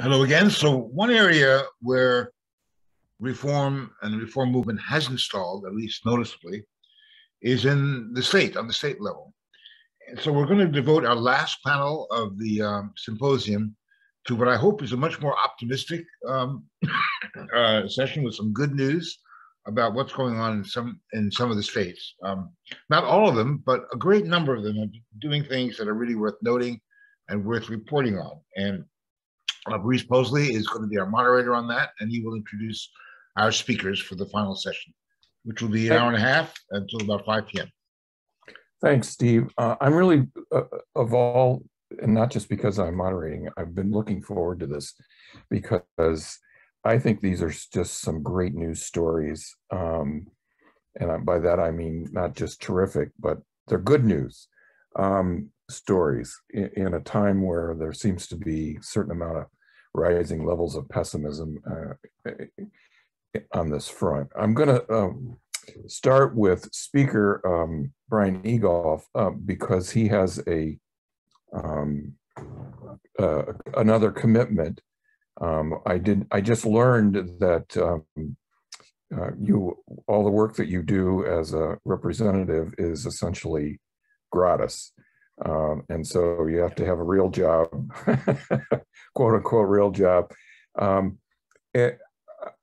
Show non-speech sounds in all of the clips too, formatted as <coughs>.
Hello again. So, one area where reform and the reform movement hasn't stalled, at least noticeably, is in the state, on the state level. And so, we're going to devote our last panel of the um, symposium to what I hope is a much more optimistic um, <coughs> uh, session with some good news about what's going on in some in some of the states. Um, not all of them, but a great number of them are doing things that are really worth noting and worth reporting on. And uh, Bruce Possley is going to be our moderator on that, and he will introduce our speakers for the final session, which will be an hour and a half until about 5 p.m. Thanks, Steve. Uh, I'm really, uh, of all, and not just because I'm moderating, I've been looking forward to this because I think these are just some great news stories. Um, and by that, I mean not just terrific, but they're good news um, stories in, in, a time where there seems to be a certain amount of rising levels of pessimism uh, on this front. I'm going to um, start with Speaker um, Brian Egolf uh, because he has a um, uh, another commitment um, I did. I just learned that um, uh, you all the work that you do as a representative is essentially gratis, um, and so you have to have a real job, <laughs> quote unquote real job. Um, eh,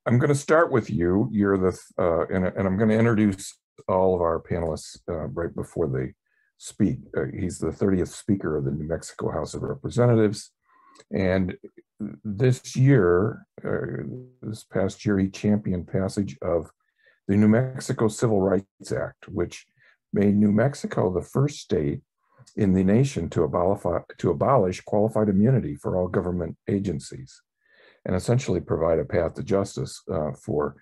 I'm going to start with you. You're the uh, and, and, I'm going to introduce all of our panelists uh, right before they speak. Uh, he's the 30th Speaker of the New Mexico House of Representatives. And this year, uh, this past year, he championed passage of the New Mexico Civil Rights Act, which made New Mexico the first state in the nation to abolish, to abolish qualified immunity for all government agencies and essentially provide a path to justice uh, for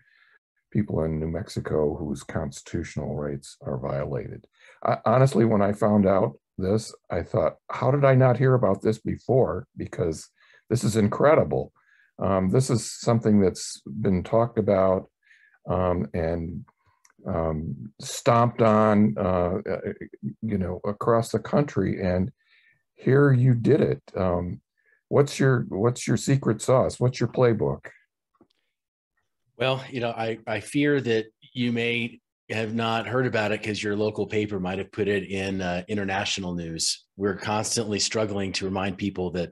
people in New Mexico whose constitutional rights are violated. I, honestly, when I found out this, I thought, how did I not hear about this before? Because this is incredible. Um, this is something that's been talked about um, and um, stomped on, uh, uh, you know, across the country. And here you did it. Um, what's your What's your secret sauce? What's your playbook? Well, you know, I I fear that you may have not heard about it because your local paper might have put it in uh, international news. We're constantly struggling to remind people that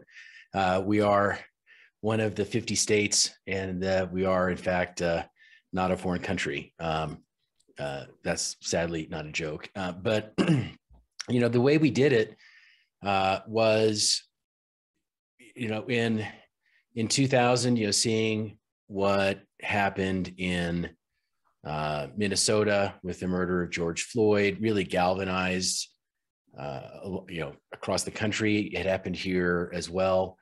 uh, we are one of the 50 states, and that we are, in fact, uh, not a foreign country. Um, uh, that's sadly not a joke. Uh, but, <clears throat> you know, the way we did it was, you know, in in 2000, you know, seeing what happened in uh, Minnesota with the murder of George Floyd really galvanized, uh, you know, across the country. It happened here as well,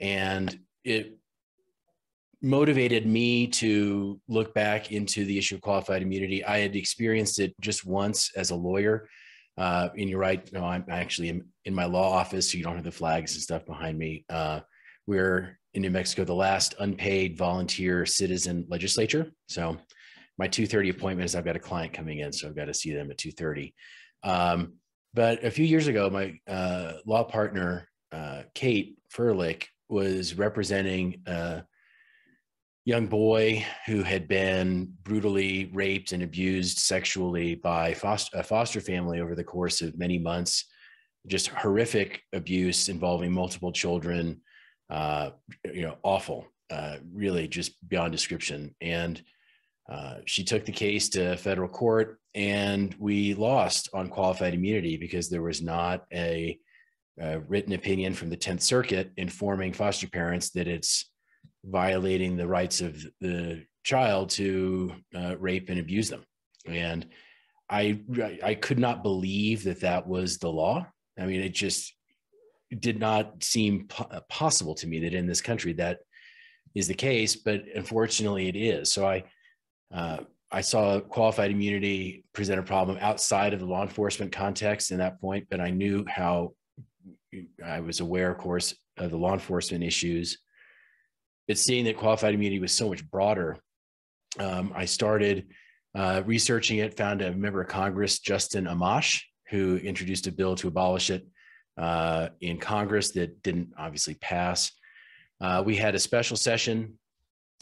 and it motivated me to look back into the issue of qualified immunity. I had experienced it just once as a lawyer. Uh, and you're right. No, I'm actually in, in, my law office, so you don't have the flags and stuff behind me. Uh, we're in New Mexico, the last unpaid volunteer citizen legislature. So my 2.30 appointment is I've got a client coming in, so I've got to see them at 2.30. Um, but a few years ago, my uh, law partner, uh, Kate Ferlic, was representing a young boy who had been brutally raped and abused sexually by foster, a foster family over the course of many months. Just horrific abuse involving multiple children, uh, you know, awful, uh, really just beyond description. And uh, she took the case to federal court and we lost on qualified immunity because there was not a, a, written opinion from the 10th circuit informing foster parents that it's violating the rights of the child to uh, rape and abuse them and I, I could not believe that that was the law i mean it just did not seem po- possible to me that in this country that is the case but unfortunately it is so i uh, I saw qualified immunity present a problem outside of the law enforcement context in that point, but I knew how I was aware, of course, of the law enforcement issues. But seeing that qualified immunity was so much broader, um, I started uh, researching it, found a member of Congress, Justin Amash, who introduced a bill to abolish it uh, in Congress that didn't obviously pass. Uh, we had a special session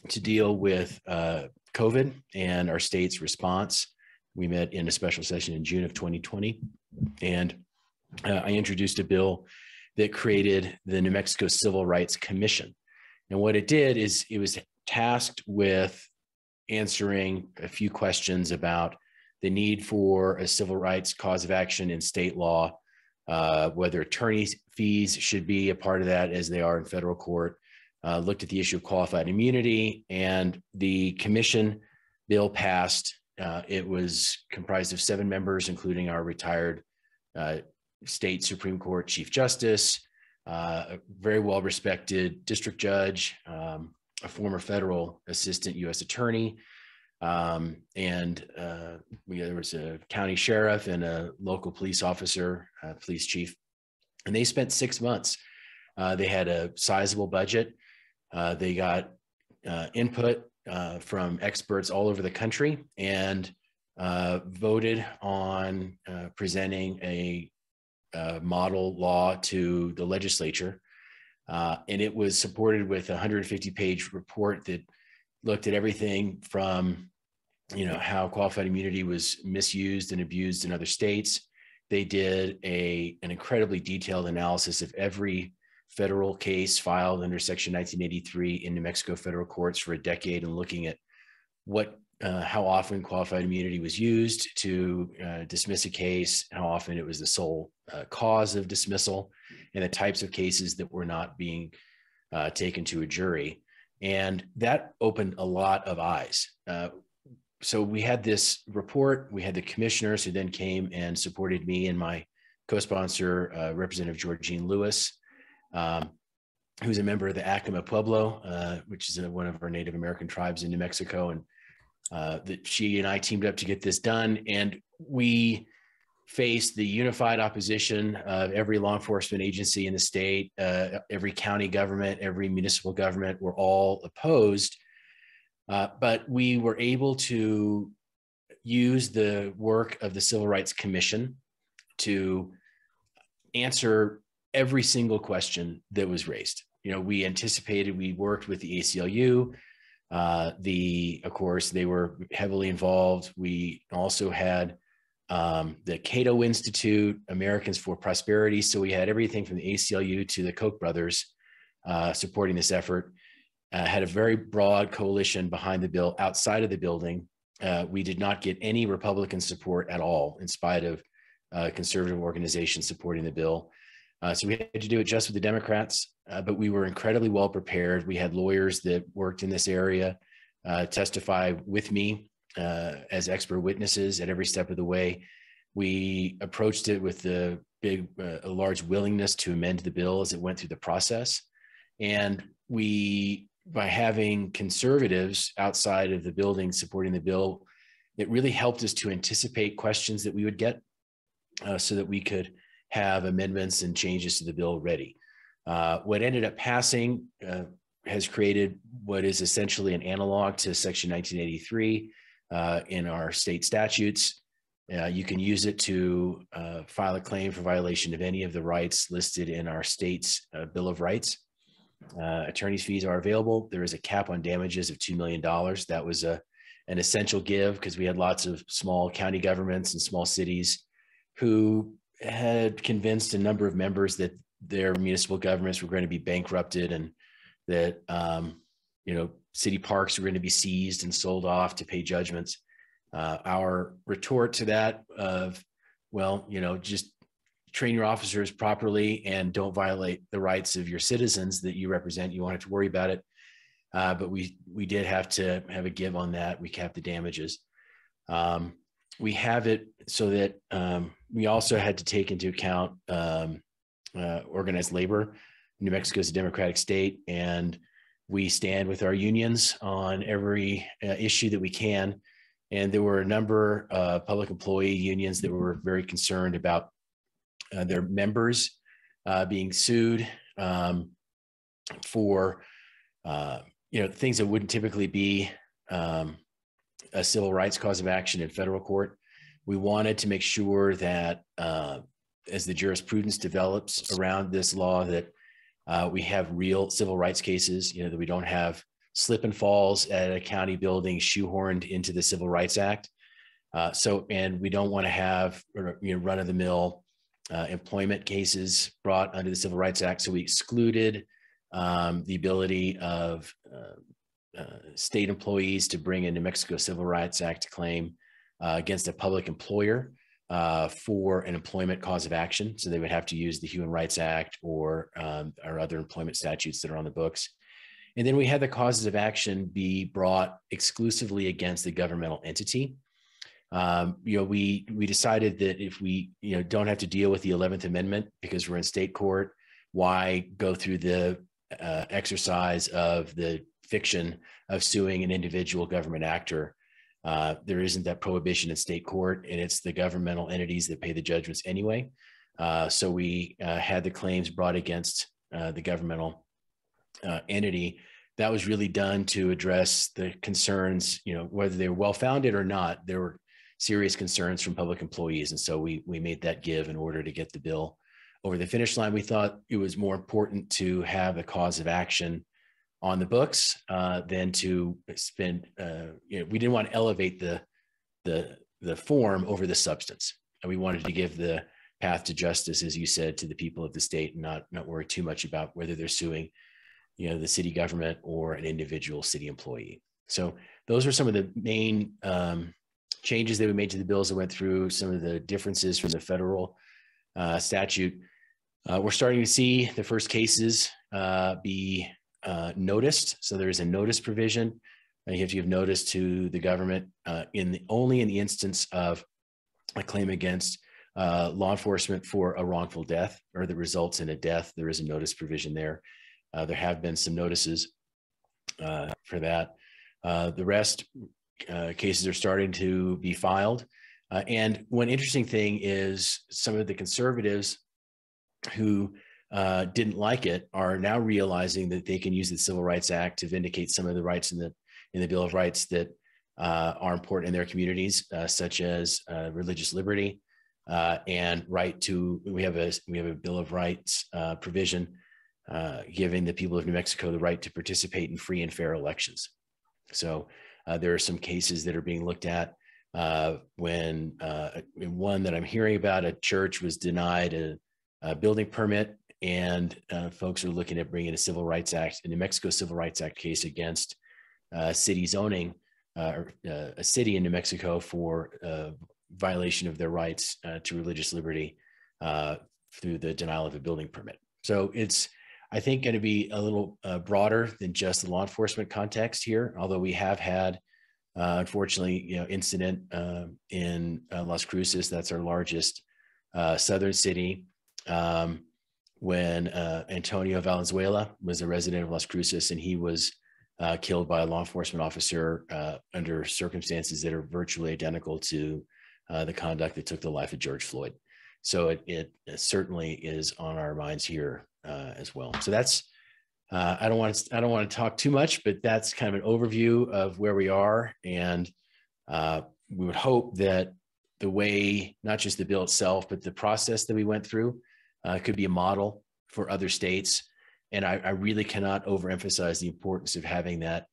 to deal with uh, COVID and our state's response. We met in a special session in June of 2020, and uh, I introduced a bill that created the New Mexico Civil Rights Commission. And what it did is it was tasked with answering a few questions about the need for a civil rights cause of action in state law, uh, whether attorney fees should be a part of that as they are in federal court, uh, looked at the issue of qualified immunity, and the commission bill passed. Uh, it was comprised of seven members, including our retired uh, state Supreme Court Chief Justice, a very well respected district judge, um, a former federal assistant U.S. attorney, um, and uh, we, there was a county sheriff and a local police officer, uh, police chief, and they spent six months. Uh, they had a sizable budget. Uh, they got uh, input uh, from experts all over the country and voted on presenting a uh, model law to the legislature. Uh, and it was supported with a 150 page report that looked at everything from you know how qualified immunity was misused and abused in other states they did a an incredibly detailed analysis of every federal case filed under section 1983 in new mexico federal courts for a decade and looking at what uh, how often qualified immunity was used to uh, dismiss a case, how often it was the sole uh, cause of dismissal, and the types of cases that were not being uh, taken to a jury. And that opened a lot of eyes. Uh, so we had this report, we had the commissioners who then came and supported me and my co sponsor, uh, Representative Georgene Louis. Um, who's a member of the Acoma Pueblo, which is one of our Native American tribes in New Mexico, and uh, that she and I teamed up to get this done. And we faced the unified opposition of every law enforcement agency in the state, uh, every county government, every municipal government were all opposed. Uh, but we were able to use the work of the Civil Rights Commission to answer every single question that was raised. You know, we anticipated, we worked with the ACLU, uh, the, of course, they were heavily involved. We also had um, the Cato Institute, Americans for Prosperity. So we had everything from the ACLU to the Koch brothers uh, supporting this effort. Uh, had a very broad coalition behind the bill outside of the building. Uh, we did not get any Republican support at all, in spite of uh, conservative organizations supporting the bill. Uh, so we had to do it just with the Democrats, uh, but we were incredibly well prepared. We had lawyers that worked in this area uh, testify with me uh, as expert witnesses at every step of the way. We approached it with the big, uh, a large willingness to amend the bill as it went through the process. And we, by having conservatives outside of the building supporting the bill, it really helped us to anticipate questions that we would get uh, so that we could have amendments and changes to the bill ready. Uh, what ended up passing uh, has created what is essentially an analog to Section 1983 uh, in our state statutes. Uh, you can use it to uh, file a claim for violation of any of the rights listed in our state's uh, Bill of Rights. attorney's fees are available. There is a cap on damages of $2 million. That was a, an essential give because we had lots of small county governments and small cities who had convinced a number of members that their municipal governments were going to be bankrupted and that um, you know city parks were going to be seized and sold off to pay judgments. Uh, our retort to that of well, you know, just train your officers properly and don't violate the rights of your citizens that you represent. You won't have to worry about it. Uh, but we we did have to have a give on that. We capped the damages. Um, we have it so that um, we also had to take into account um, uh, organized labor. New Mexico is a democratic state, and we stand with our unions on every uh, issue that we can. And there were a number of public employee unions that were very concerned about uh, their members uh, being sued um, for uh, you know things that wouldn't typically be um, a civil rights cause of action in federal court. We wanted to make sure that uh, as the jurisprudence develops around this law, that Uh, we have real civil rights cases, you know, that we don't have slip and falls at a county building shoehorned into the Civil Rights Act. Uh, so, and we don't want to have you know run of the mill uh, employment cases brought under the Civil Rights Act. So we excluded um, the ability of uh, uh state employees to bring a New Mexico Civil Rights Act claim uh, against a public employer uh, for an employment cause of action. So they would have to use the Human Rights Act or um, or other employment statutes that are on the books. And then we had the causes of action be brought exclusively against the governmental entity um, you know, we we decided that if we you know don't have to deal with the Eleventh Amendment because we're in state court, why go through the uh, exercise of the fiction of suing an individual government actor? Uh, there isn't that prohibition in state court, and it's the governmental entities that pay the judgments anyway. Uh, so we uh, had the claims brought against uh, the governmental uh, entity that was really done to address the concerns, you know, whether they were well founded or not. There were serious concerns from public employees. And so we, we made that give in order to get the bill over the finish line. We thought it was more important to have a cause of action on the books uh, than to spend, uh, you know, we didn't want to elevate the, the, the form over the substance. And we wanted to give the path to justice, as you said, to the people of the state and not, not worry too much about whether they're suing, you know, the city government or an individual city employee. So those are some of the main um, changes that we made to the bills that went through, some of the differences from the federal uh, statute. Uh, we're starting to see the first cases uh, be uh, noticed. So there is a notice provision. You have to give notice to the government uh, in the, only in the instance of a claim against uh, law enforcement for a wrongful death or that results in a death. There is a notice provision there. there have been some notices for that. the rest uh, cases are starting to be filed. Uh, and one interesting thing is some of the conservatives who uh, didn't like it are now realizing that they can use the Civil Rights Act to vindicate some of the rights in the in the Bill of Rights that uh, are important in their communities, uh, such as uh, religious liberty and right to. We have a we have a Bill of Rights provision giving the people of New Mexico the right to participate in free and fair elections. So uh, there are some cases that are being looked at uh, when uh, one that I'm hearing about, a church was denied a, a building permit, and uh, folks are looking at bringing a Civil Rights Act, a New Mexico Civil Rights Act case against uh, city zoning, uh, a city in New Mexico for violation of their rights to religious liberty through the denial of a building permit. So it's I think, going to be a little uh, broader than just the law enforcement context here. Although we have had, uh, unfortunately, you know, incident uh, in uh, Las Cruces. That's our largest uh, southern city. Um, when uh, Antonio Valenzuela was a resident of Las Cruces, and he was killed by a law enforcement officer under circumstances that are virtually identical to the conduct that took the life of George Floyd. So it, it, certainly is on our minds here uh, as well. So that's uh, I don't want to I don't want to talk too much, but that's kind of an overview of where we are, and uh, we would hope that the way not just the bill itself, but the process that we went through uh, could be a model for other states. And I, I really cannot overemphasize the importance of having that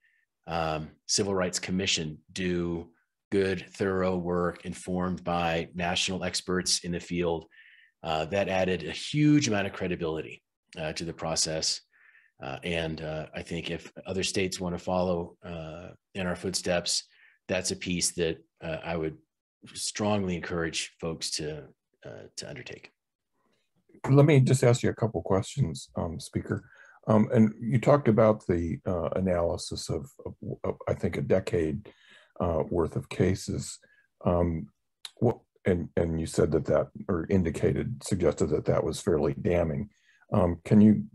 um, civil rights commission do good, thorough work informed by national experts in the field. Uh, that added a huge amount of credibility uh, to the process. Uh, and uh, I think if other states want to follow uh, in our footsteps, that's a piece that uh, I would strongly encourage folks to to undertake. Let me just ask you a couple questions, um, Speaker. Um, and you talked about the analysis of, of, of, I think, a decade worth of cases. Um, what, and and you said that that or indicated suggested that that was fairly damning. Um, can you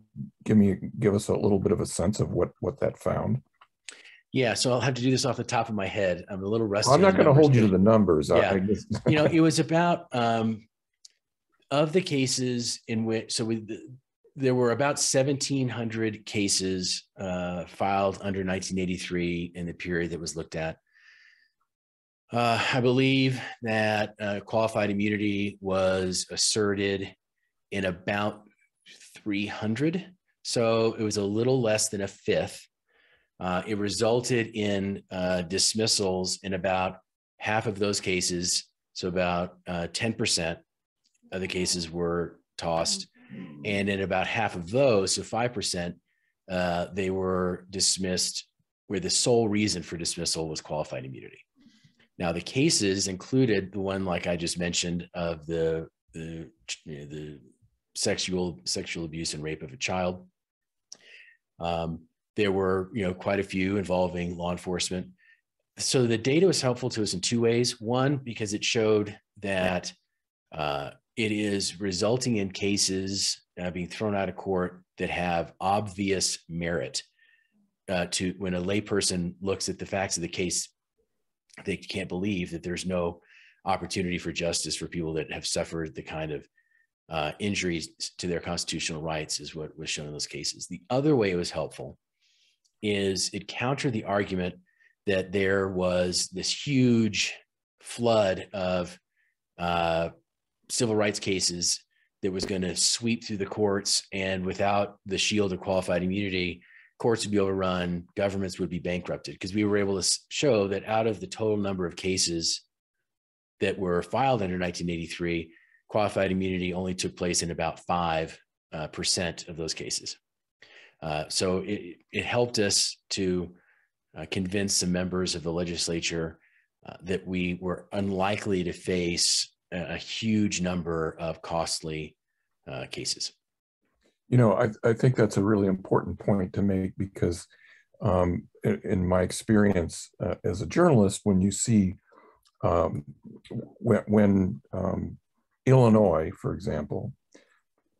give me give us a little bit of a sense of what what that found? Yeah, so I'll have to do this off the top of my head. I'm a little rusty. Well, I'm not going to hold you to the numbers. Yeah. you know, <laughs> it was about um, of the cases in which so we there were about 1,700 cases uh, filed under 1983 in the period that was looked at. Uh, I believe that uh, qualified immunity was asserted in about 300. So it was a little less than a fifth. Uh, it resulted in uh, dismissals in about half of those cases. So about uh, 10% of the cases were tossed. And in about half of those, so 5%, uh, they were dismissed where the sole reason for dismissal was qualified immunity. Now, the cases included the one, like I just mentioned, of the the, you know, the sexual sexual abuse and rape of a child. Um, there were, you know, quite a few involving law enforcement. So the data was helpful to us in two ways. One, because it showed that uh, it is resulting in cases uh, being thrown out of court that have obvious merit. Uh, to when a layperson looks at the facts of the case, they can't believe that there's no opportunity for justice for people that have suffered the kind of uh, injuries to their constitutional rights, is what was shown in those cases. The other way it was helpful is it countered the argument that there was this huge flood of uh, civil rights cases that was going to sweep through the courts, and without the shield of qualified immunity, courts would be overrun, governments would be bankrupted. Because we were able to show that out of the total number of cases that were filed under 1983, qualified immunity only took place in about five uh, percent of those cases. Uh, so it, it helped us to uh, convince some members of the legislature uh, that we were unlikely to face a, huge number of costly uh, cases. You know, I, I think that's a really important point to make because um, in, in, my experience uh, as a journalist, when you see um, when, when um, Illinois, for example,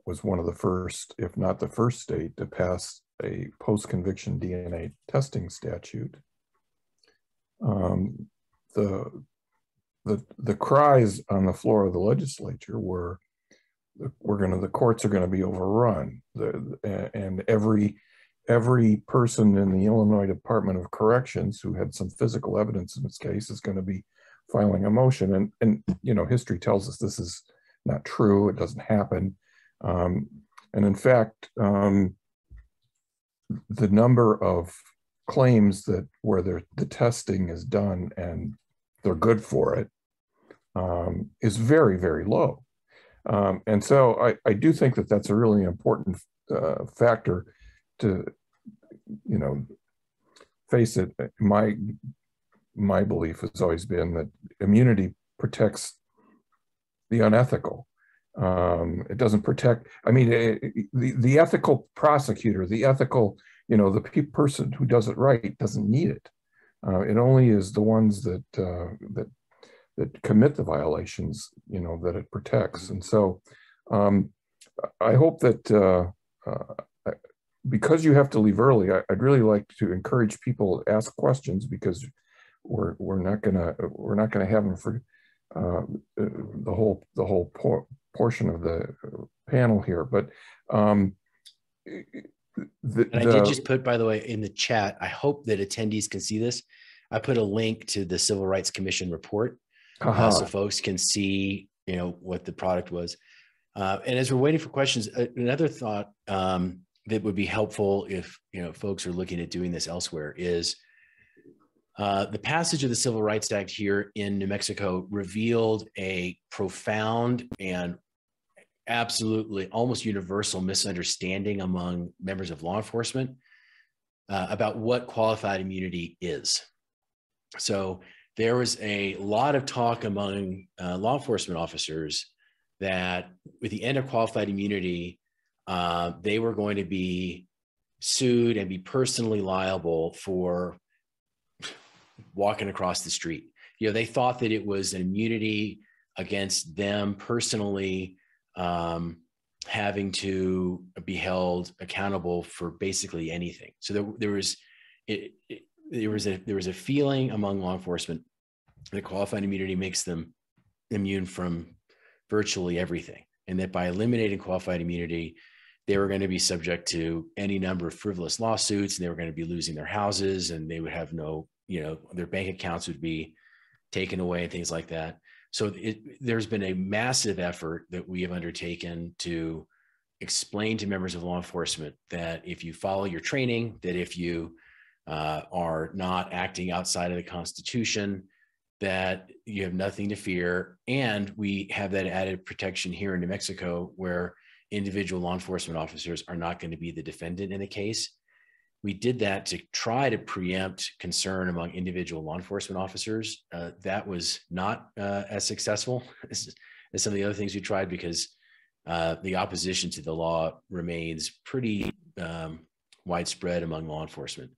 was one of the first, if not the first state to pass a post-conviction DNA testing statute. Um, the, the, the cries on the floor of the legislature were, we're going to, the courts are going to be overrun. The, and every, every person in the Illinois Department of Corrections who had some physical evidence in this case is going to be filing a motion. And, and you know, history tells us this is not true. It doesn't happen. Um, and in fact, um, the number of claims that where the testing is done and they're good for it um, is very, very low. Um, and so I, I do think that that's a really important uh, factor to, you know, face it. My my belief has always been that immunity protects the unethical. Um, it doesn't protect. I mean, it, eh, the the ethical prosecutor, the ethical, you know, the pe person who does it right doesn't need it. Uh, it only is the ones that uh, that that commit the violations, you know, that it protects. And so, um, I hope that uh, uh because you have to leave early, I, would really like to encourage people to ask questions because we're we're not gonna we're not gonna have them for uh, the whole the whole por portion of the panel here, but um, the, and I did just put, by the way, in the chat. I hope that attendees can see this. I put a link to the Civil Rights Commission report, uh -huh. uh, so folks can see, you know, what the product was. Uh, and as we're waiting for questions, another thought um, that would be helpful if you know folks are looking at doing this elsewhere is uh, the passage of the Civil Rights Act here in New Mexico revealed a profound and absolutely almost universal misunderstanding among members of law enforcement uh, about what qualified immunity is. So there was a lot of talk among uh, law enforcement officers that with the end of qualified immunity, uh, they were going to be sued and be personally liable for walking across the street. You know, they thought that it was an immunity against them personally um, having to be held accountable for basically anything. So there, there was it, there was a there was a feeling among law enforcement that qualified immunity makes them immune from virtually everything, and that by eliminating qualified immunity, they were going to be subject to any number of frivolous lawsuits, and they were going to be losing their houses, and they would have no you know their bank accounts would be taken away and things like that. So it, there's been a massive effort that we have undertaken to explain to members of law enforcement that if you follow your training, that if you uh, are not acting outside of the Constitution, that you have nothing to fear. And we have that added protection here in New Mexico where individual law enforcement officers are not going to be the defendant in the case. We did that to try to preempt concern among individual law enforcement officers. Uh, that was not uh, as successful <laughs> as, some of the other things we tried because uh, the opposition to the law remains pretty um, widespread among law enforcement.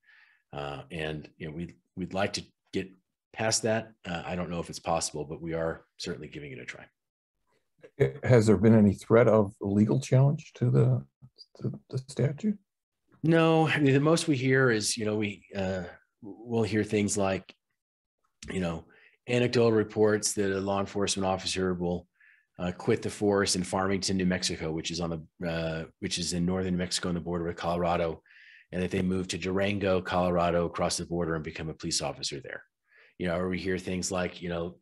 Uh, and you know, we we'd like to get past that. Uh, I don't know if it's possible, but we are certainly giving it a try. Has there been any threat of legal challenge to the to the statute? No, I mean the most we hear is you know we uh, we'll hear things like you know anecdotal reports that a law enforcement officer will uh, quit the force in Farmington, New Mexico, which is on the uh, which is in northern New Mexico on the border with Colorado, and that they move to Durango, Colorado, across the border and become a police officer there. You know, or we hear things like you know,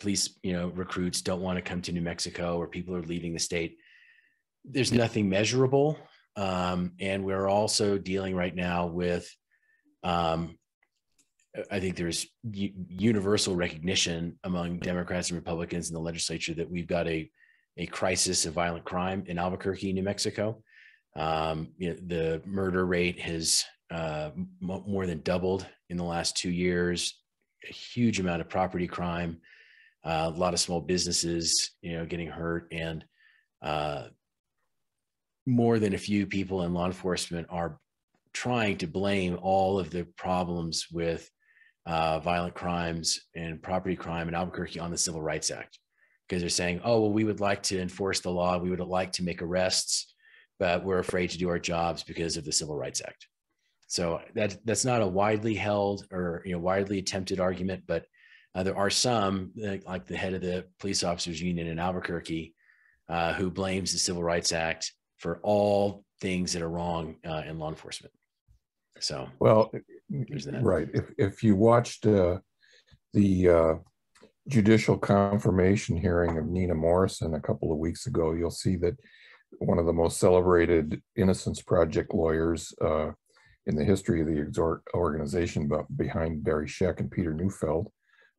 police you know recruits don't want to come to New Mexico, or people are leaving the state. There's nothing measurable, um, and we're also dealing right now with um, I think there's universal recognition among Democrats and Republicans in the legislature that we've got a a crisis of violent crime in Albuquerque, New Mexico. Um, you know, the murder rate has uh, more than doubled in the last two years. A huge amount of property crime, uh, a lot of small businesses, you know, getting hurt, and uh, more than a few people in law enforcement are trying to blame all of the problems with uh, violent crimes and property crime in Albuquerque on the Civil Rights Act. Because they're saying, oh, well, we would like to enforce the law, we would like to make arrests, but we're afraid to do our jobs because of the Civil Rights Act. So that that's not a widely held or you know widely attempted argument, but uh, there are some like the head of the police officers union in Albuquerque uh, who blames the Civil Rights Act for all things that are wrong uh, in law enforcement. So well, right. If if you watched uh, the uh, judicial confirmation hearing of Nina Morrison a couple of weeks ago, you'll see that one of the most celebrated Innocence Project lawyers uh, in the history of the organization, but behind Barry Scheck and Peter Neufeld,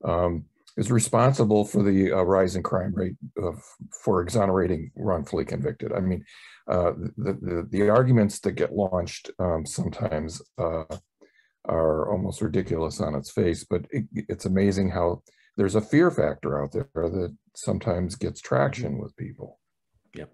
um, is responsible for the uh, in crime rate of, for exonerating wrongfully convicted. I mean, uh, the, the, the arguments that get launched um, sometimes uh, are almost ridiculous on its face, but it, it's amazing how there's a fear factor out there that sometimes gets traction with people. Yep.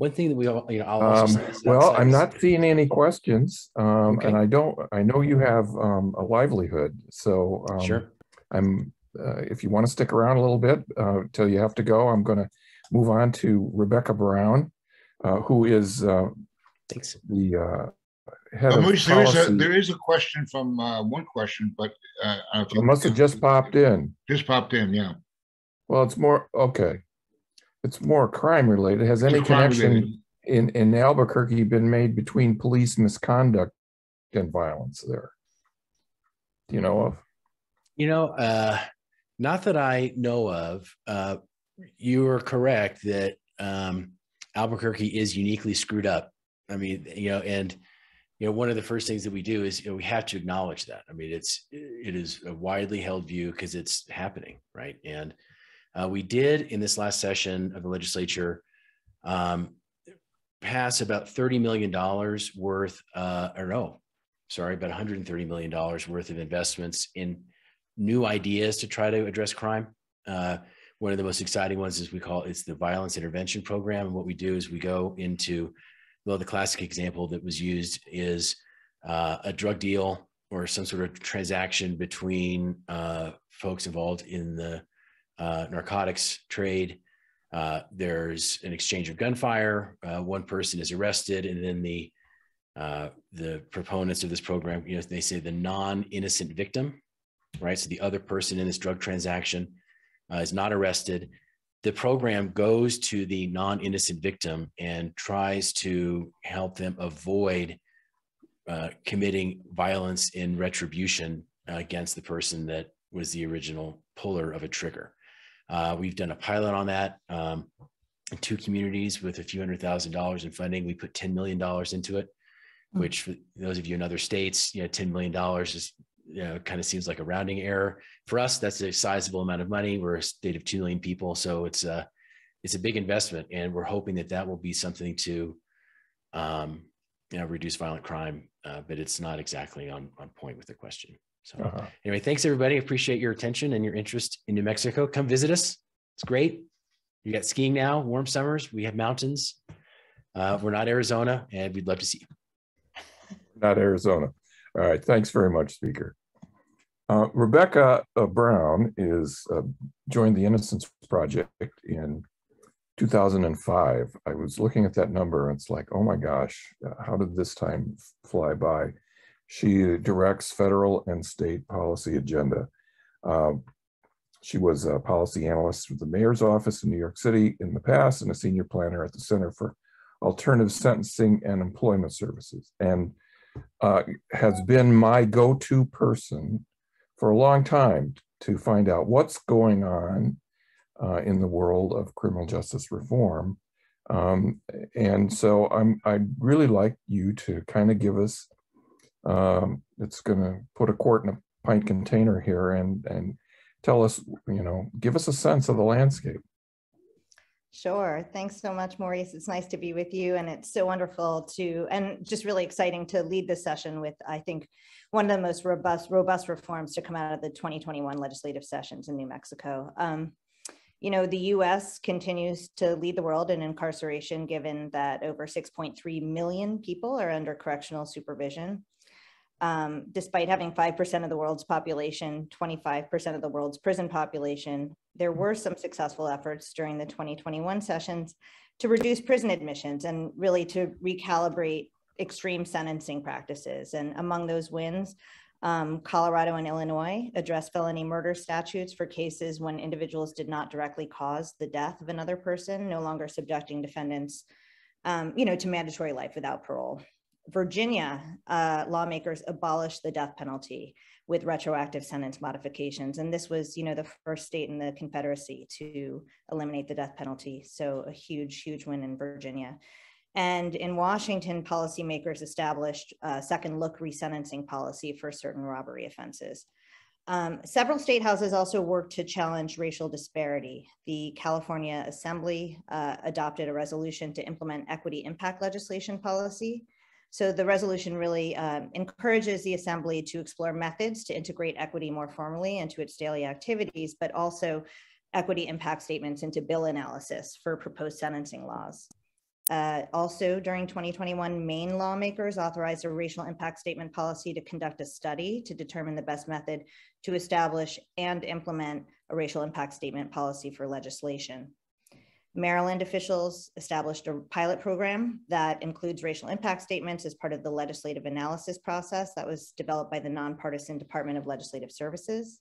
One thing that we all, you know, um, well, I'm not seeing any questions, um, okay. and I don't. I know you have um, a livelihood, so um, sure. I'm. Uh, if you want to stick around a little bit uh, till you have to go, I'm going to move on to Rebecca Brown, uh, who is uh, Thanks. the uh, head of Maurice, there, is a, there is a question from uh, one question, but uh, it must have just popped in. Just popped in, yeah. Well, it's more okay. It's more crime related. Has any connection in in Albuquerque been made between police misconduct and violence there? Do you know of? You know, uh, not that I know of. Uh, you are correct that um, Albuquerque is uniquely screwed up. I mean, you know, and you know, one of the first things that we do is you know, we have to acknowledge that. I mean, it's it is a widely held view because it's happening, right? And uh, we did in this last session of the legislature um, pass about thirty million dollars worth, uh, or no, sorry, about one hundred and thirty million dollars worth of investments in new ideas to try to address crime. Uh, one of the most exciting ones is we call it's the violence intervention program. And what we do is we go into, well, the classic example that was used is uh, a drug deal or some sort of transaction between uh, folks involved in the uh, narcotics trade. Uh, there's an exchange of gunfire. Uh, one person is arrested, and then the uh, the proponents of this program, you know, they say the non-innocent victim, right? So the other person in this drug transaction uh, is not arrested. The program goes to the non innocent victim and tries to help them avoid uh, committing violence in retribution against the person that was the original puller of a trigger. Uh, we've done a pilot on that. Um, in two communities with a few hundred thousand dollars in funding. We put $10 million into it, Mm. which for those of you in other states, you know, $10 million is, you know, kind of seems like a rounding error. For us, that's a sizable amount of money. We're a state of 2 million people. So it's a, it's a big investment and we're hoping that that will be something to, um, you know, reduce violent crime, uh, but it's not exactly on, on point with the question. So Uh-huh. anyway, thanks everybody. Appreciate your attention and your interest in New Mexico. Come visit us. It's great. You got skiing now, warm summers. We have mountains. Uh, we're not Arizona, and we'd love to see you. not Arizona. All right, thanks very much, Speaker. Uh, Rebecca uh, Brown is uh, joined the Innocence Project in 2005. I was looking at that number, and it's like, oh my gosh, how did this time fly by? She directs federal and state policy agenda. Um, she was a policy analyst with the mayor's office in New York City in the past and a senior planner at the Center for Alternative Sentencing and Employment Services. And uh, has been my go-to person for a long time to find out what's going on uh, in the world of criminal justice reform. Um, and so I'm, I'd really like you to kind of give us, um, it's going to put a quart in a pint container here and, and tell us, you know, give us a sense of the landscape. Sure. Thanks so much, Maurice. It's nice to be with you. And it's so wonderful to, and just really exciting to lead this session with, I think, one of the most robust, robust reforms to come out of the 2021 legislative sessions in New Mexico. Um, you know, the US continues to lead the world in incarceration, given that over 6.3 million people are under correctional supervision. Um, despite having 5% of the world's population, 25% of the world's prison population, there were some successful efforts during the 2021 sessions to reduce prison admissions and really to recalibrate extreme sentencing practices. And among those wins, um, Colorado and Illinois addressed felony murder statutes for cases when individuals did not directly cause the death of another person, no longer subjecting defendants, um, you know, to mandatory life without parole. Virginia uh, lawmakers abolished the death penalty with retroactive sentence modifications. And this was, you know, the first state in the Confederacy to eliminate the death penalty. So a huge, huge win in Virginia. And in Washington, policymakers established a second look resentencing policy for certain robbery offenses. Um, several state houses also worked to challenge racial disparity. The California Assembly uh, adopted a resolution to implement equity impact legislation policy. So the resolution really um, encourages the Assembly to explore methods to integrate equity more formally into its daily activities, but also equity impact statements into bill analysis for proposed sentencing laws. Uh, also, during 2021, Maine lawmakers authorized a racial impact statement policy to conduct a study to determine the best method to establish and implement a racial impact statement policy for legislation. Maryland officials established a pilot program that includes racial impact statements as part of the legislative analysis process that was developed by the nonpartisan Department of Legislative Services.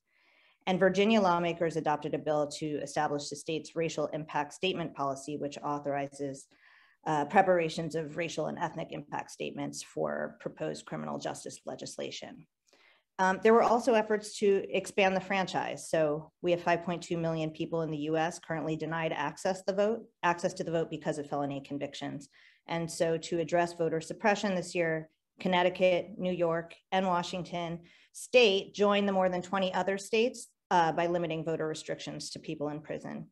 And Virginia lawmakers adopted a bill to establish the state's racial impact statement policy, which authorizes uh, preparations of racial and ethnic impact statements for proposed criminal justice legislation. Um, there were also efforts to expand the franchise. So we have 5.2 million people in the US currently denied access the vote, access to the vote because of felony convictions. And so to address voter suppression this year, Connecticut, New York, and Washington state joined the more than 20 other states uh, by limiting voter restrictions to people in prison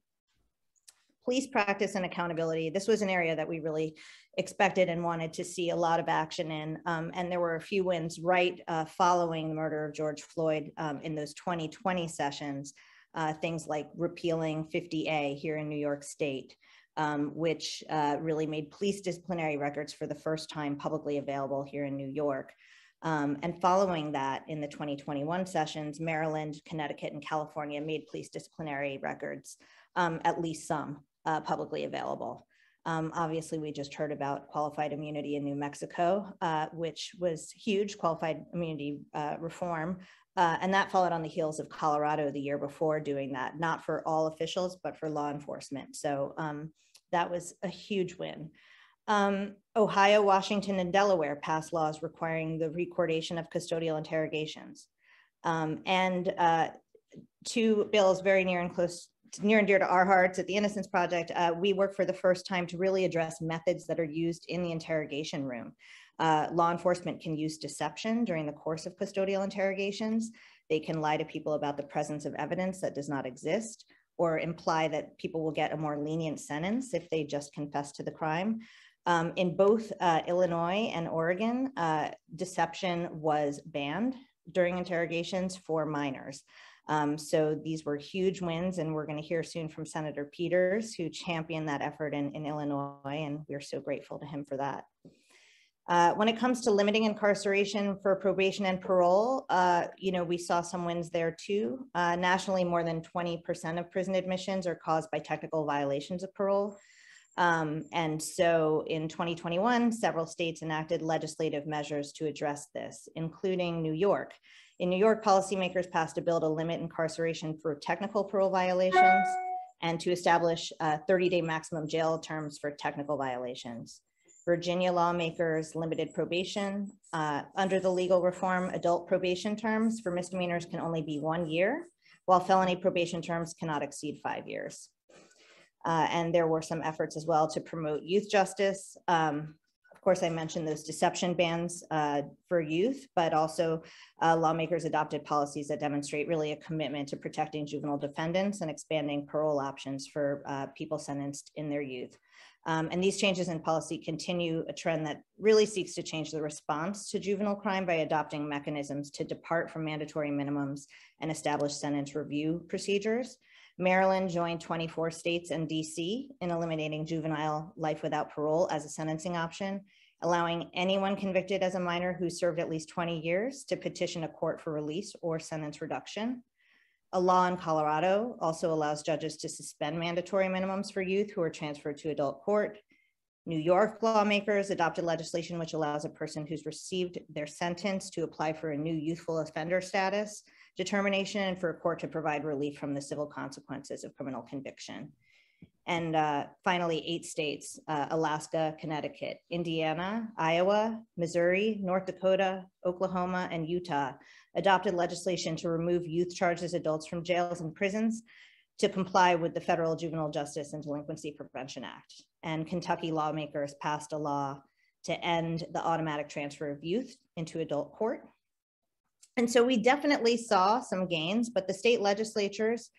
police practice and accountability. This was an area that we really expected and wanted to see a lot of action in. Um, and there were a few wins right uh, following the murder of George Floyd um, in those 2020 sessions. Uh, things like repealing 50A here in New York State, um, which uh, really made police disciplinary records for the first time publicly available here in New York. Um, and following that, in the 2021 sessions, Maryland, Connecticut, and California made police disciplinary records, um, at least some, uh, publicly available. Um, obviously, we just heard about qualified immunity in New Mexico, uh, which was huge qualified immunity uh, reform. Uh, and that followed on the heels of Colorado the year before doing that, not for all officials, but for law enforcement. So um, that was a huge win. Um, Ohio, Washington, and Delaware passed laws requiring the recordation of custodial interrogations. Um, and uh, two bills very near and close near and dear to our hearts at the Innocence Project, uh, we work for the first time to really address methods that are used in the interrogation room. Uh, law enforcement can use deception during the course of custodial interrogations. They can lie to people about the presence of evidence that does not exist or imply that people will get a more lenient sentence if they just confess to the crime. Um, in both uh, Illinois and Oregon, uh, deception was banned during interrogations for minors. Um, so these were huge wins, and we're going to hear soon from Senator Peters, who championed that effort in, in Illinois, and we're so grateful to him for that. Uh, when it comes to limiting incarceration for probation and parole, uh, you know, we saw some wins there too. Uh, nationally, more than 20% of prison admissions are caused by technical violations of parole. Um, and so in 2021, several states enacted legislative measures to address this, including New York. In New York, policymakers passed a bill to limit incarceration for technical parole violations and to establish 30-day maximum jail terms for technical violations. Virginia lawmakers limited probation. Uh, under the legal reform, adult probation terms for misdemeanors can only be one year, while felony probation terms cannot exceed five years. Uh, and there were some efforts as well to promote youth justice. Um, course, I mentioned those deception bans uh, for youth, but also uh, lawmakers adopted policies that demonstrate really a commitment to protecting juvenile defendants and expanding parole options for uh, people sentenced in their youth. Um, and these changes in policy continue a trend that really seeks to change the response to juvenile crime by adopting mechanisms to depart from mandatory minimums and establish sentence review procedures. Maryland joined 24 states and DC in eliminating juvenile life without parole as a sentencing option, allowing anyone convicted as a minor who served at least 20 years to petition a court for release or sentence reduction. A law in Colorado also allows judges to suspend mandatory minimums for youth who are transferred to adult court. New York lawmakers adopted legislation which allows a person who's received their sentence to apply for a new youthful offender status determination and for a court to provide relief from the civil consequences of criminal conviction. And uh, finally, eight states, uh, Alaska, Connecticut, Indiana, Iowa, Missouri, North Dakota, Oklahoma, and Utah adopted legislation to remove youth charged as adults from jails and prisons to comply with the Federal Juvenile Justice and Delinquency Prevention Act. And Kentucky lawmakers passed a law to end the automatic transfer of youth into adult court and so we definitely saw some gains, but the state legislatures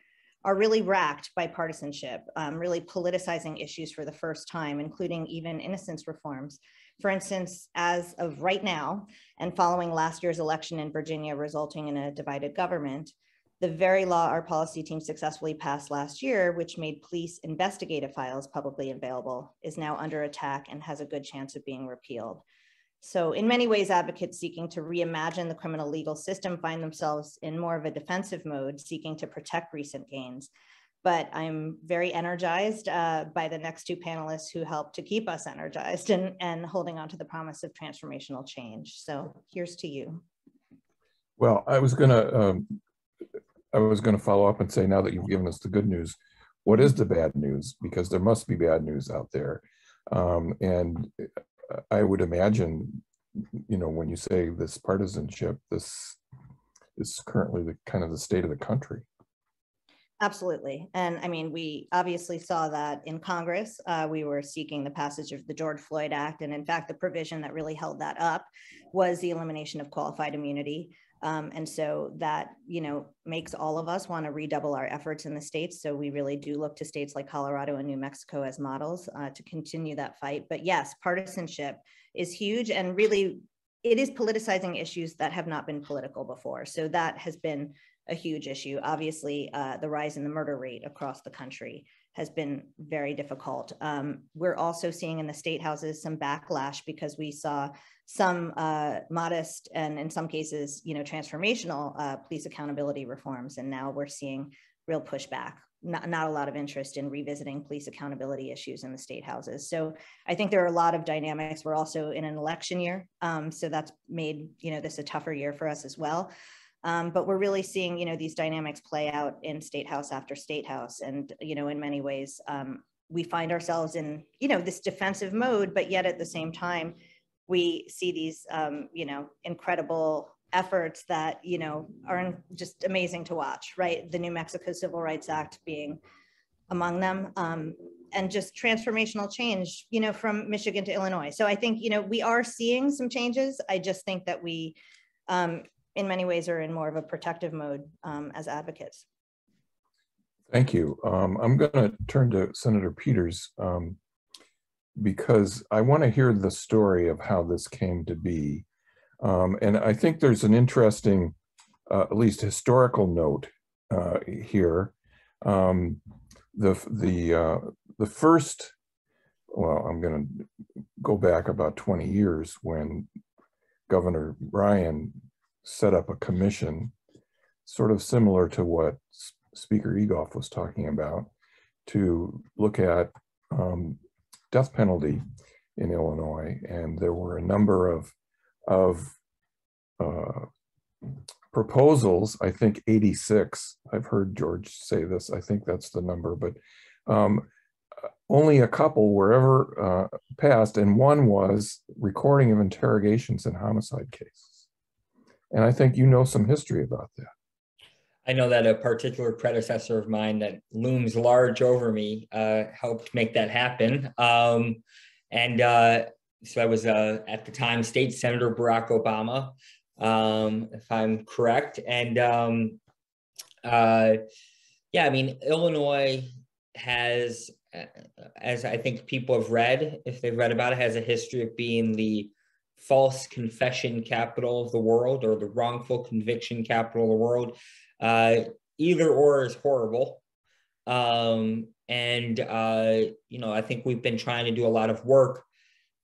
are really racked by partisanship, um, really politicizing issues for the first time, including even innocence reforms. For instance, as of right now, and following last year's election in Virginia resulting in a divided government, the very law our policy team successfully passed last year, which made police investigative files publicly available, is now under attack and has a good chance of being repealed. So in many ways, advocates seeking to reimagine the criminal legal system find themselves in more of a defensive mode, seeking to protect recent gains. But I'm very energized uh, by the next two panelists who help to keep us energized and, and holding on to the promise of transformational change. So here's to you. Well, I was gonna, um, I was gonna follow up and say, now that you've given us the good news, what is the bad news? Because there must be bad news out there. Um, and I would imagine, you know, when you say this partisanship, this is currently the kind of the state of the country. Absolutely. And I mean, we obviously saw that in Congress. Uh, we were seeking the passage of the George Floyd Act. And in fact, the provision that really held that up was the elimination of qualified immunity. Um, and so that, you know, makes all of us want to redouble our efforts in the states. So we really do look to states like Colorado and New Mexico as models uh, to continue that fight. But yes, partisanship is huge and really it is politicizing issues that have not been political before. So that has been a huge issue. Obviously, uh, the rise in the murder rate across the country has been very difficult. Um, we're also seeing in the state houses some backlash because we saw some uh, modest and in some cases, you know, transformational uh, police accountability reforms. And now we're seeing real pushback, not, not a lot of interest in revisiting police accountability issues in the state houses. So I think there are a lot of dynamics. We're also in an election year. Um, so that's made, you know, this a tougher year for us as well. Um, but we're really seeing, you know, these dynamics play out in state house after state house. And, you know, in many ways, um, we find ourselves in, you know, this defensive mode, but yet at the same time, we see these, um, you know, incredible efforts that, you know, are just amazing to watch, right? The New Mexico Civil Rights Act being among them. Um, and just transformational change, you know, from Michigan to Illinois. So I think, you know, we are seeing some changes. I just think that we, um, in many ways, are in more of a protective mode um, as advocates. Thank you. Um, I'm going to turn to Senator Peters um, because I want to hear the story of how this came to be. Um, and I think there's an interesting, uh, at least historical note uh, here. Um, the the uh, the first, well, I'm going to go back about 20 years when Governor Ryan set up a commission, sort of similar to what Speaker Egolf was talking about, to look at um, death penalty in Illinois, and there were a number of of uh, proposals. I think 86. I've heard George say this. I think that's the number, but um, only a couple were ever uh, passed, and one was recording of interrogations in homicide cases. And I think you know some history about that. I know that a particular predecessor of mine that looms large over me uh, helped make that happen. Um, and uh, so I was uh, at the time State Senator Barack Obama, um, if I'm correct. And um, uh, yeah, I mean, Illinois has, uh, as I think people have read, if they've read about it, has a history of being the false confession capital of the world or the wrongful conviction capital of the world. Uh, either or is horrible. Um, and, uh, you know, I think we've been trying to do a lot of work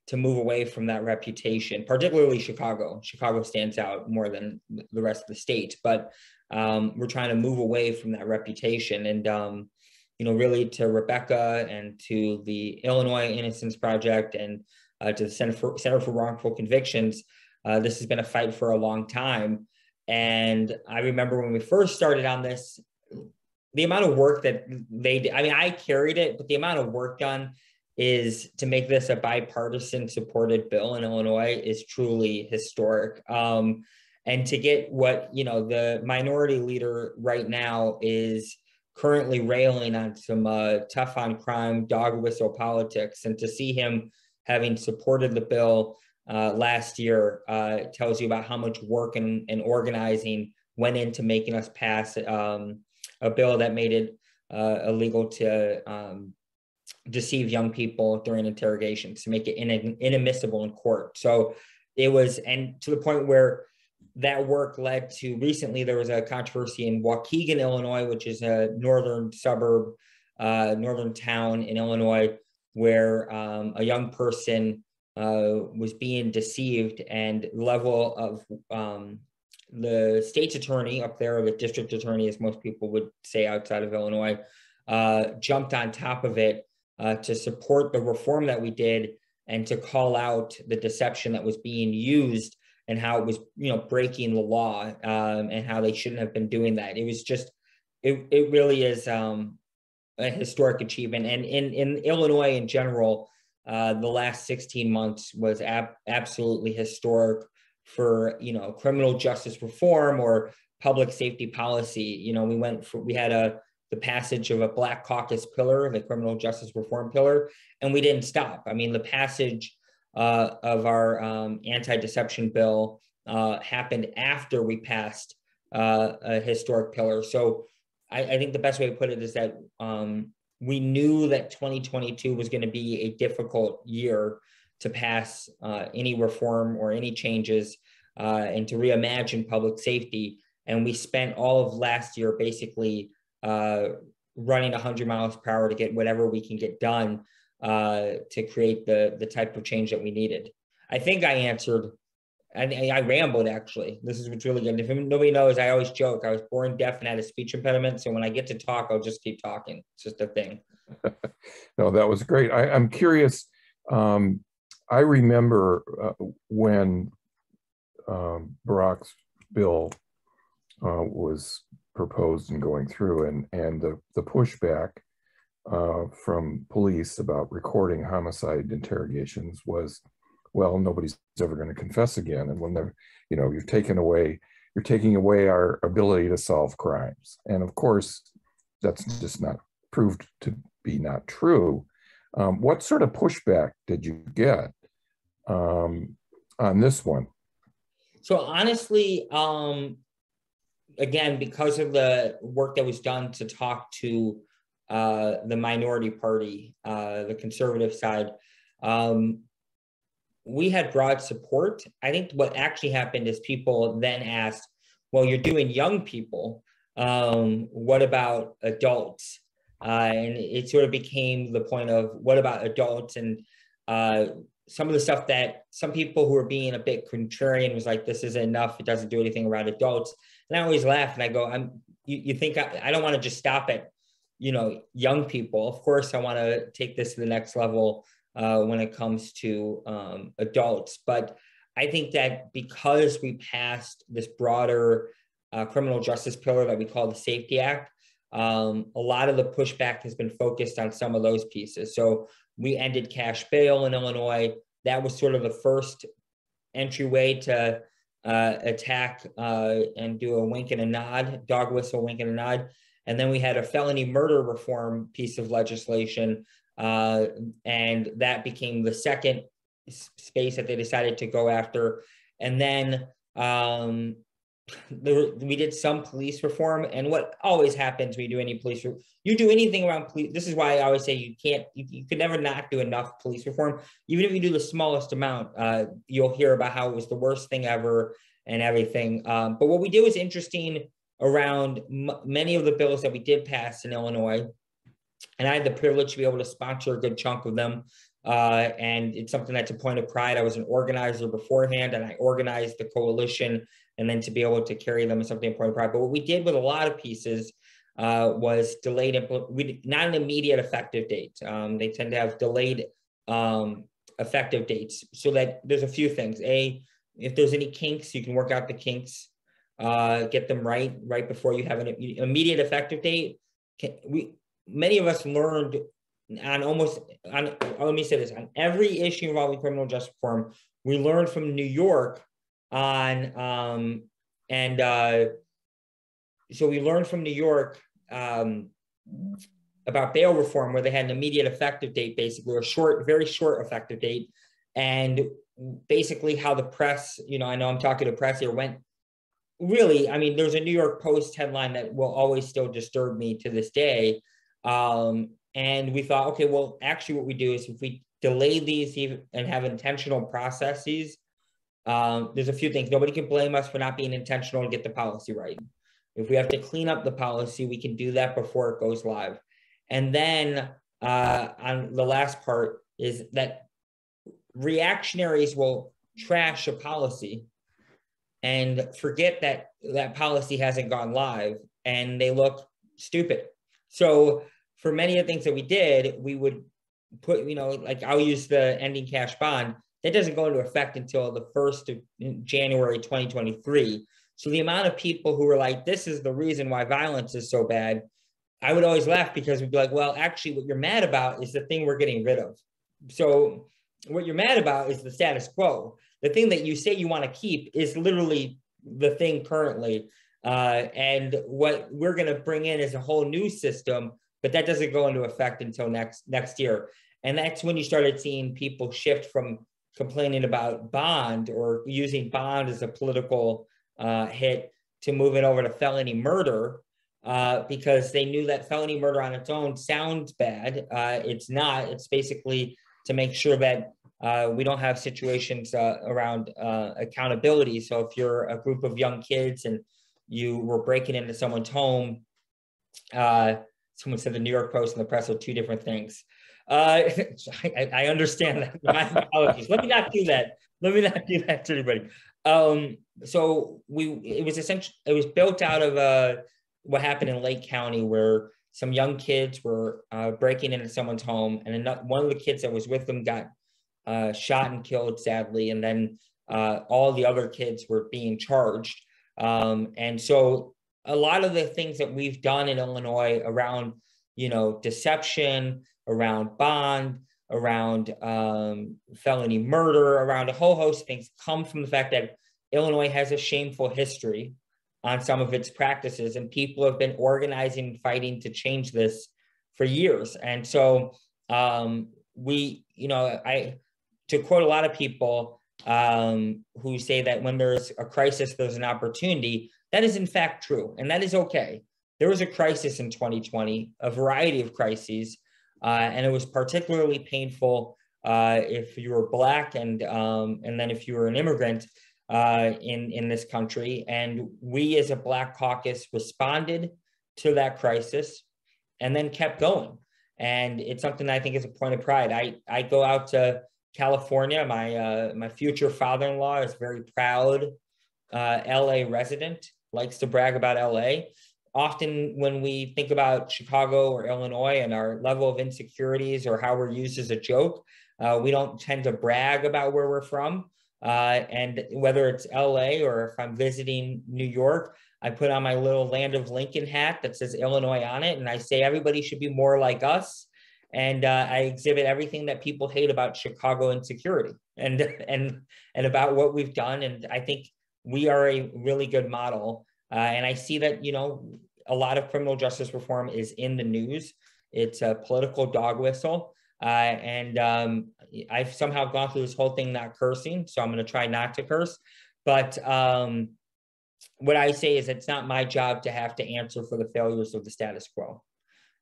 to move away from that reputation, particularly Chicago. Chicago stands out more than the rest of the state, but um, we're trying to move away from that reputation. And, um, you know, really to Rebecca and to the Illinois Innocence Project and uh, to the Center for, Center for Wrongful Convictions, uh, this has been a fight for a long time. And I remember when we first started on this, the amount of work that they did, I mean, I carried it, but the amount of work done is to make this a bipartisan supported bill in Illinois is truly historic. Um, and to get what, you know, the minority leader right now is currently railing on some uh, tough on crime dog whistle politics and to see him having supported the bill uh, last year uh, tells you about how much work and, and organizing went into making us pass um, a bill that made it uh, illegal to um, deceive young people during interrogations to make it in, inadmissible in court. So it was, and to the point where that work led to recently there was a controversy in Waukegan, Illinois, which is a northern suburb, uh, northern town in Illinois, where um, a young person uh, was being deceived and level of um, the state's attorney up there, the district attorney, as most people would say outside of Illinois, uh, jumped on top of it uh, to support the reform that we did and to call out the deception that was being used and how it was, you know, breaking the law um, and how they shouldn't have been doing that. It was just, it, it really is um, a historic achievement. And in, in Illinois in general, uh, the last 16 months was ab- absolutely historic for you know criminal justice reform or public safety policy. You know, we went for we had a the passage of a Black Caucus pillar, the criminal justice reform pillar, and we didn't stop. I mean, the passage uh, of our um, anti-deception bill uh, happened after we passed uh, a historic pillar. So I, I, think the best way to put it is that um, we knew that 2022 was going to be a difficult year to pass uh, any reform or any changes uh, and to reimagine public safety. And we spent all of last year basically uh, running 100 miles per hour to get whatever we can get done uh, to create the, the type of change that we needed. I think I answered I, I rambled actually. This is what's really good. If nobody knows, I always joke. I was born deaf and had a speech impediment. So when I get to talk, I'll just keep talking. It's just a thing. <laughs> no, that was great. I, am curious. Um, I remember uh, when um, Barack's bill uh, was proposed and going through, and and the the pushback uh, from police about recording homicide interrogations was well, nobody's ever going to confess again. And when they're, you know, you've taken away, you're taking away our ability to solve crimes. And of course, that's just not proved to be not true. Um, what sort of pushback did you get um, on this one? So honestly, um, again, because of the work that was done to talk to uh, the minority party, uh, the conservative side, um, we had broad support. I think what actually happened is people then asked, well, you're doing young people. Um, what about adults? Uh, and it sort of became the point of what about adults and uh, some of the stuff that some people who were being a bit contrarian was like, this isn't enough. It doesn't do anything around adults. And I always laugh and I go, I'm, you, you think I, I don't want to just stop at, you know, young people. Of course, I want to take this to the next level uh, when it comes to um, adults. But I think that because we passed this broader uh, criminal justice pillar that we call the Safety Act, um, a lot of the pushback has been focused on some of those pieces. So we ended cash bail in Illinois. That was sort of the first entryway to uh, attack uh, and do a wink and a nod, dog whistle, wink and a nod. And then we had a felony murder reform piece of legislation. Uh, and that became the second space that they decided to go after. And then um, <laughs> there, we did some police reform. And what always happens when you do any police you do anything around police this is why i always say you can't you, you could never not do enough police reform. Even if you do the smallest amount uh, you'll hear about how it was the worst thing ever and everything. Um, but what we did was interesting around many of the bills that we did pass in illinois and i had the privilege to be able to sponsor a good chunk of them uh, and it's something that's a point of pride. I was an organizer beforehand, and I organized the coalition and then to be able to carry them is something important. But what we did with a lot of pieces uh, was delayed, impl- we, not an immediate effective date. Um, they tend to have delayed um, effective dates so that there's a few things. A, if there's any kinks, you can work out the kinks, uh, get them right, right before you have an immediate effective date. Can, we, many of us learned on almost on oh, let me say this on every issue involving criminal justice reform we learned from new york on um, and uh, so we learned from New York um, about bail reform, where they had an immediate effective date, basically, or short, very short effective date, and basically how the press, you know, I know I'm talking to press here, went really. I mean, there's a New York Post headline that will always still disturb me to this day. Um, and we thought, okay, well, actually, what we do is if we delay these and have intentional processes um, there's a few things. Nobody can blame us for not being intentional to get the policy right. If we have to clean up the policy, we can do that before it goes live. And then uh, on the last part is that reactionaries will trash a policy and forget that that policy hasn't gone live and they look stupid. So for many of the things that we did, we would put, you know, like I'll use the ending cash bond that doesn't go into effect until the 1st of January 2023. So the amount of people who were like, this is the reason why violence is so bad, I would always laugh because we'd be like, well, actually, what you're mad about is the thing we're getting rid of. So what you're mad about is the status quo. The thing that you say you want to keep is literally the thing currently. Uh, and what we're going to bring in is a whole new system, but that doesn't go into effect until next next year. And that's when you started seeing people shift from complaining about bond or using bond as a political uh, hit to moving over to felony murder uh, because they knew that felony murder on its own sounds bad. Uh, it's not. It's basically to make sure that uh, we don't have situations uh, around uh, accountability. So if you're a group of young kids and you were breaking into someone's home, someone said the New York Post and the press are two different things. Uh, <laughs> I, I, understand that. My apologies. Let me not do that. Let me not do that to anybody. Um, so we it was essentially it was built out of uh, what happened in Lake County where some young kids were uh, breaking into someone's home, and one of the kids that was with them got uh, shot and killed, sadly, and then uh, all the other kids were being charged. Um, and so a lot of the things that we've done in Illinois around, you know, deception, around bond, around um, felony murder, around a whole host of things come from the fact that Illinois has a shameful history on some of its practices, and people have been organizing and fighting to change this for years. And so um, we, you know, I to quote a lot of people um, who say that when there's a crisis, there's an opportunity. That is in fact true, and that is okay. There was a crisis in 2020, a variety of crises, uh, and it was particularly painful uh, if you were black and um, and then if you were an immigrant uh, in in this country. And we, as a Black Caucus, responded to that crisis and then kept going. And it's something I think is a point of pride. I I go out to California. My uh, my future father-in-law is very proud uh, LA resident. Likes to brag about LA. Often, when we think about Chicago or Illinois and our level of insecurities or how we're used as a joke, uh, we don't tend to brag about where we're from. Uh, and whether it's LA or if I'm visiting New York, I put on my little Land of Lincoln hat that says Illinois on it, and I say everybody should be more like us. And uh, I exhibit everything that people hate about Chicago insecurity and <laughs> and and about what we've done. And I think we are a really good model. Uh, and I see that you know a lot of criminal justice reform is in the news. It's a political dog whistle. Uh, and um, I've somehow gone through this whole thing not cursing, so I'm going to try not to curse. But um, what I say is it's not my job to have to answer for the failures of the status quo.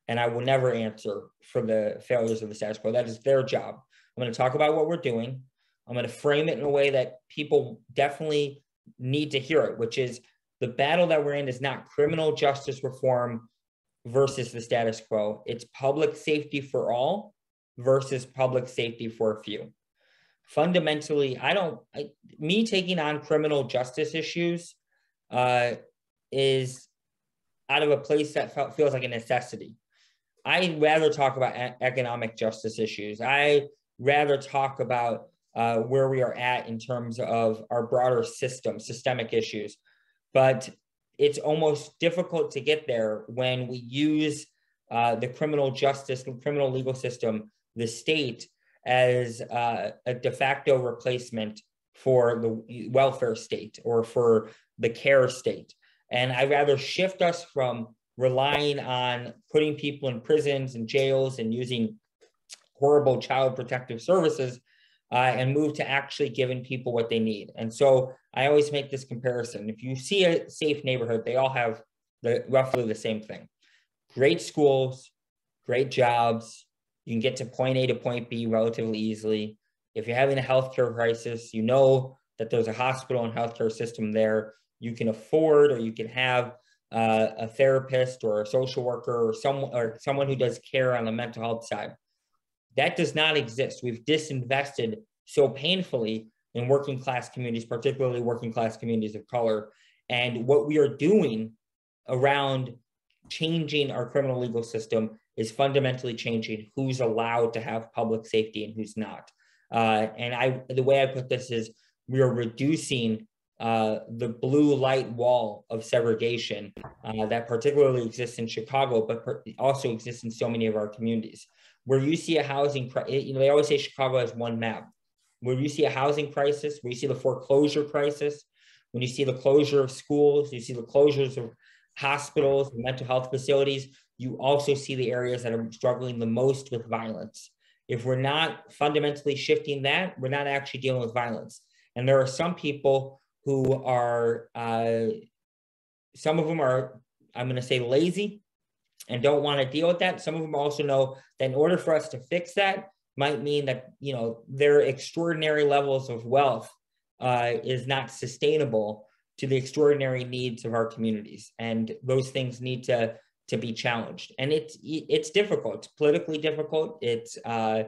And I will never answer for the failures of the status quo. That is their job. I'm going to talk about what we're doing. I'm going to frame it in a way that people definitely need to hear it, which is the battle that we're in is not criminal justice reform versus the status quo. It's public safety for all versus public safety for a few. Fundamentally, I don't, I, me taking on criminal justice issues uh, is out of a place that felt, feels like a necessity. I'd rather talk about economic justice issues. I rather talk about uh, where we are at in terms of our broader system, systemic issues. But it's almost difficult to get there when we use uh, the criminal justice, criminal legal system the state as uh, a de facto replacement for the welfare state or for the care state. And I rather shift us from relying on putting people in prisons and jails and using horrible child protective services uh, and move to actually giving people what they need. And so I always make this comparison. If you see a safe neighborhood, they all have the, roughly the same thing great schools, great jobs, you can get to point A to point B relatively easily. If you're having a healthcare crisis, you know that there's a hospital and healthcare system there. You can afford or you can have uh, a therapist or a social worker or someone or someone who does care on the mental health side. That does not exist. We've disinvested so painfully in working class communities, particularly working class communities of color. And what we are doing around changing our criminal legal system is fundamentally changing who's allowed to have public safety and who's not. Uh, and I, the way I put this is we are reducing uh, the blue light wall of segregation uh, that particularly exists in Chicago, but also exists in so many of our communities. Where you see a housing, you know, they always say Chicago has one map. Where you see a housing crisis, where you see the foreclosure crisis, when you see the closure of schools, you see the closures of hospitals, and mental health facilities, you also see the areas that are struggling the most with violence. If we're not fundamentally shifting that, we're not actually dealing with violence. And there are some people who are, uh, some of them are, I'm going to say, lazy and don't want to deal with that. Some of them also know that in order for us to fix that, might mean that you know their extraordinary levels of wealth uh, is not sustainable to the extraordinary needs of our communities, and those things need to to be challenged. And it's it's difficult. It's politically difficult. It's uh,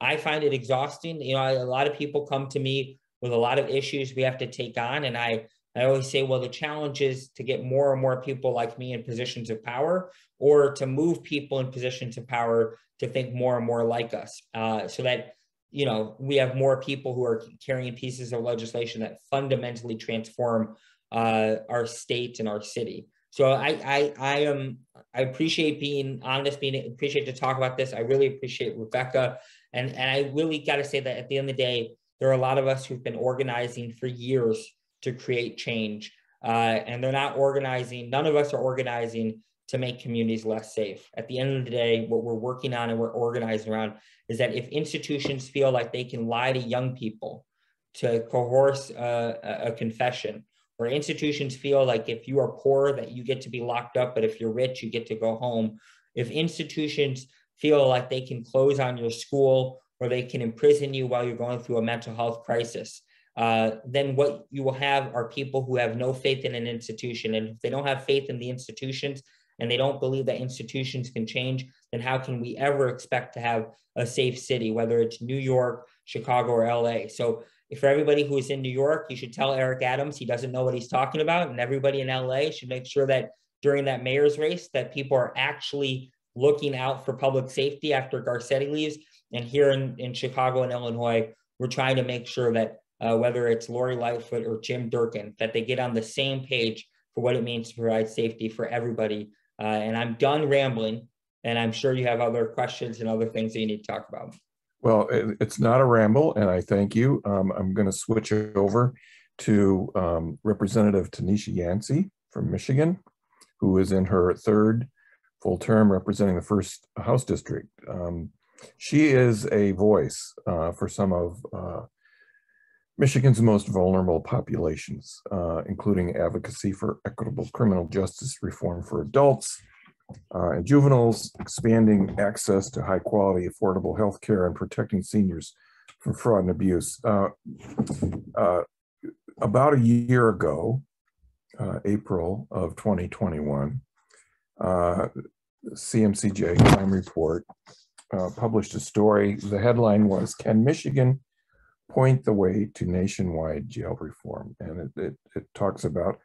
I find it exhausting. You know, a lot of people come to me with a lot of issues we have to take on, and I I always say, well, the challenge is to get more and more people like me in positions of power, or to move people in positions of power to think more and more like us, uh, so that you know we have more people who are carrying pieces of legislation that fundamentally transform uh, our state and our city. So I I I am I appreciate being honest, being appreciate to talk about this. I really appreciate Rebecca, and and I really got to say that at the end of the day, there are a lot of us who've been organizing for years to create change, uh, and they're not organizing. None of us are organizing to make communities less safe. At the end of the day, what we're working on and we're organizing around is that if institutions feel like they can lie to young people to coerce a, a confession, or institutions feel like if you are poor that you get to be locked up, but if you're rich, you get to go home. If institutions feel like they can close on your school or they can imprison you while you're going through a mental health crisis, uh, then what you will have are people who have no faith in an institution. And if they don't have faith in the institutions and they don't believe that institutions can change, then how can we ever expect to have a safe city, whether it's New York, Chicago, or LA? So for everybody who's in New York, you should tell Eric Adams he doesn't know what he's talking about. And everybody in LA should make sure that during that mayor's race that people are actually looking out for public safety after Garcetti leaves. And here in, in Chicago and Illinois, we're trying to make sure that uh, whether it's Lori Lightfoot or Jim Durkin, that they get on the same page for what it means to provide safety for everybody. Uh, and I'm done rambling, and I'm sure you have other questions and other things that you need to talk about. Well, it, it's not a ramble, and I thank you. Um, I'm going to switch over to um, Representative Tenisha Yancey from Michigan, who is in her third full term representing the first House District. Um, she is a voice uh, for some of uh, Michigan's most vulnerable populations, uh, including advocacy for equitable criminal justice reform for adults uh, and juveniles, expanding access to high quality, affordable health care, and protecting seniors from fraud and abuse. Uh, uh about a year ago, uh, April of 2021, CMCJ Crime Report published a story. The headline was Can Michigan point the way to nationwide jail reform. And it, it, it talks about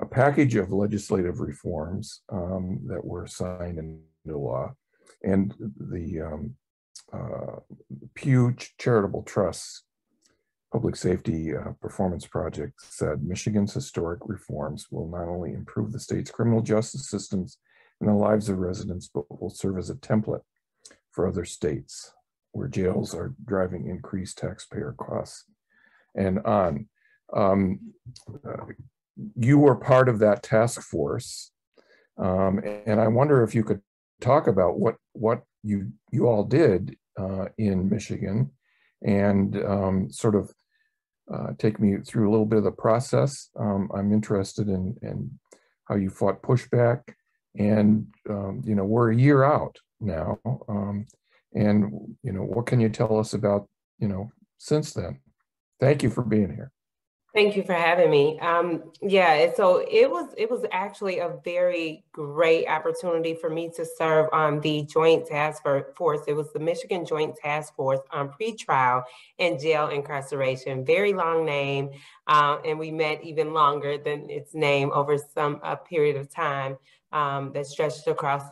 a package of legislative reforms um, that were signed into law. And the um, uh, Pew Charitable Trust Public Safety uh, Performance Project said Michigan's historic reforms will not only improve the state's criminal justice systems and the lives of residents, but will serve as a template for other states where jails are driving increased taxpayer costs and on. Um, uh, you were part of that task force, um, and I wonder if you could talk about what what you you all did uh, in Michigan, and um, sort of uh, take me through a little bit of the process. Um, I'm interested in in how you fought pushback, and um, you know we're a year out now, um, and, you know, what can you tell us about, you know, since then? Thank you for being here. Thank you for having me. Um, yeah, so it was it was actually a very great opportunity for me to serve on the Joint Task Force. It was the Michigan Joint Task Force on pretrial and jail incarceration. Very long name, uh, and we met even longer than its name over some a period of time um, that stretched across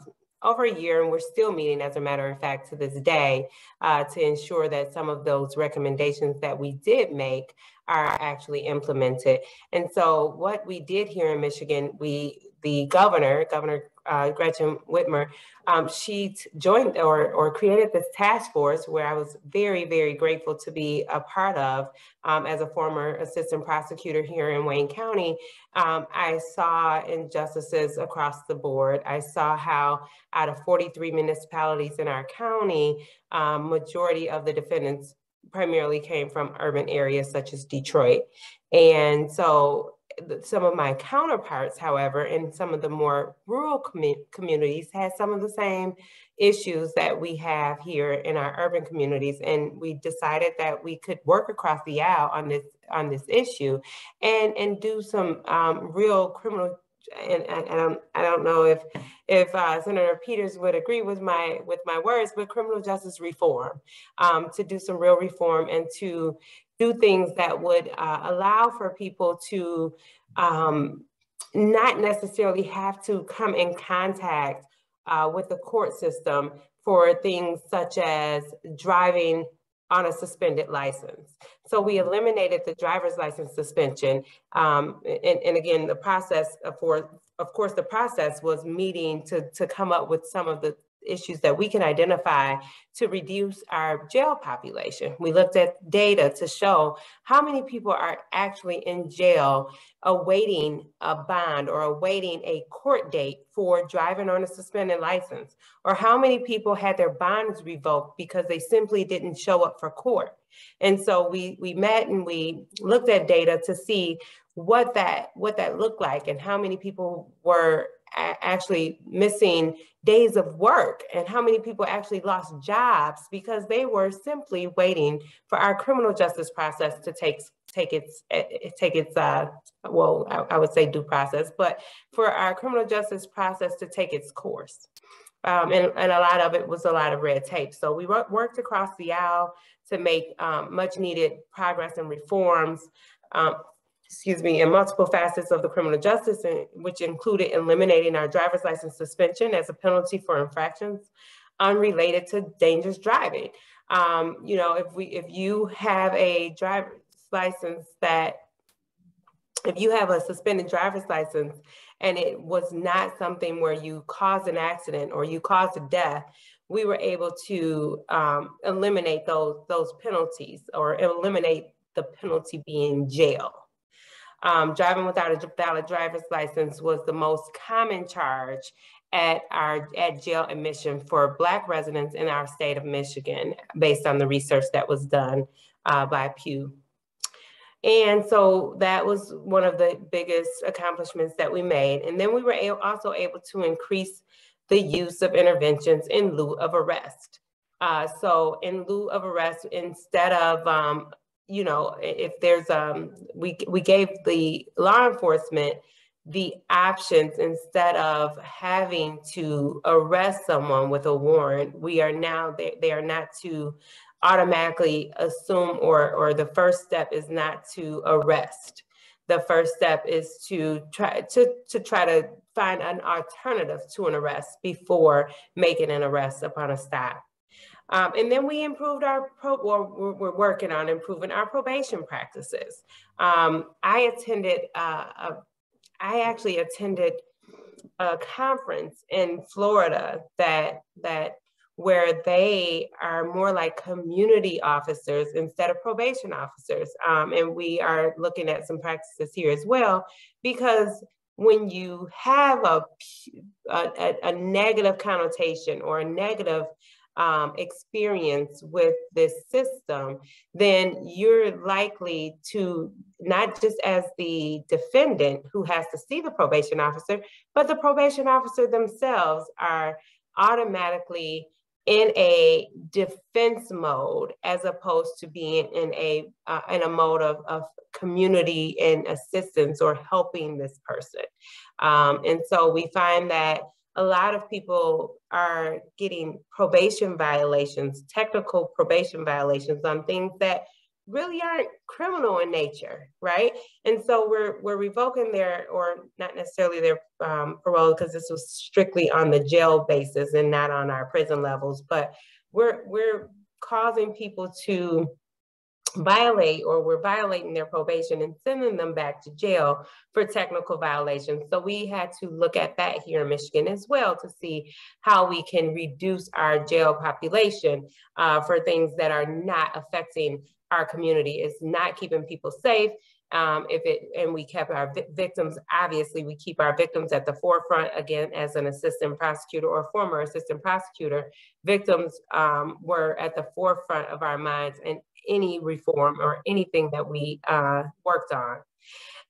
over a year, and we're still meeting, as a matter of fact, to this day, uh, to ensure that some of those recommendations that we did make are actually implemented. And so, what we did here in Michigan, we the governor, Governor uh, Gretchen Whitmer, um, she joined or, or created this task force where I was very, very grateful to be a part of um, as a former assistant prosecutor here in Wayne County. Um, I saw injustices across the board. I saw how out of 43 municipalities in our county, um, majority of the defendants primarily came from urban areas such as Detroit. And so some of my counterparts, however, in some of the more rural com communities had some of the same issues that we have here in our urban communities. And we decided that we could work across the aisle on this on this issue and, and do some um, real criminal and, and, and I don't know if if uh, Senator Peters would agree with my with my words, but criminal justice reform um, to do some real reform and to do things that would uh, allow for people to um, not necessarily have to come in contact uh, with the court system for things such as driving on a suspended license. So we eliminated the driver's license suspension. Um, and, and, again, the process for, of course, the process was meeting to, to come up with some of the issues that we can identify to reduce our jail population. We looked at data to show how many people are actually in jail awaiting a bond or awaiting a court date for driving on a suspended license, or how many people had their bonds revoked because they simply didn't show up for court. And so we we met and we looked at data to see what that what that looked like and how many people were actually missing days of work and how many people actually lost jobs because they were simply waiting for our criminal justice process to take take its eh, eh, take its uh well I, I would say due process but for our criminal justice process to take its course. Um, and, and a lot of it was a lot of red tape. So we worked across the aisle to make um, much needed progress and reforms. Um, excuse me, in multiple facets of the criminal justice, which included eliminating our driver's license suspension as a penalty for infractions unrelated to dangerous driving. Um, you know, if we if you have a driver's license that if you have a suspended driver's license and it was not something where you caused an accident or you caused a death, we were able to um, eliminate those those penalties or eliminate the penalty being jail. Um, driving without a valid driver's license was the most common charge at our at jail admission for Black residents in our state of Michigan, based on the research that was done uh, by Pew. And so that was one of the biggest accomplishments that we made. And then we were also able to increase the use of interventions in lieu of arrest. Uh, so in lieu of arrest, instead of um, you know, if there's um, we we gave the law enforcement the options instead of having to arrest someone with a warrant. We are now they, they are not to automatically assume or or the first step is not to arrest. The first step is to try to to try to find an alternative to an arrest before making an arrest upon a stop. Um, and then we improved our, pro well, we're, we're, working on improving our probation practices. Um, I attended, uh, a, I actually attended a conference in Florida that, that where they are more like community officers instead of probation officers. Um, and we are looking at some practices here as well, because when you have a, a, a negative connotation or a negative um, experience with this system, then you're likely to not just as the defendant who has to see the probation officer, but the probation officer themselves are automatically in a defense mode as opposed to being in a uh, in a mode of, of community and assistance or helping this person. Um, and so we find that a lot of people are getting probation violations, technical probation violations on things that really aren't criminal in nature, right? And so we're we're revoking their, or not necessarily their um, parole, because this was strictly on the jail basis and not on our prison levels. But we're we're causing people to violate or were violating their probation and sending them back to jail for technical violations. So we had to look at that here in Michigan as well to see how we can reduce our jail population uh, for things that are not affecting our community. It's not keeping people safe. Um, if it and we kept our vi victims obviously we keep our victims at the forefront again as an assistant prosecutor or former assistant prosecutor victims um, were at the forefront of our minds and any reform or anything that we uh, worked on.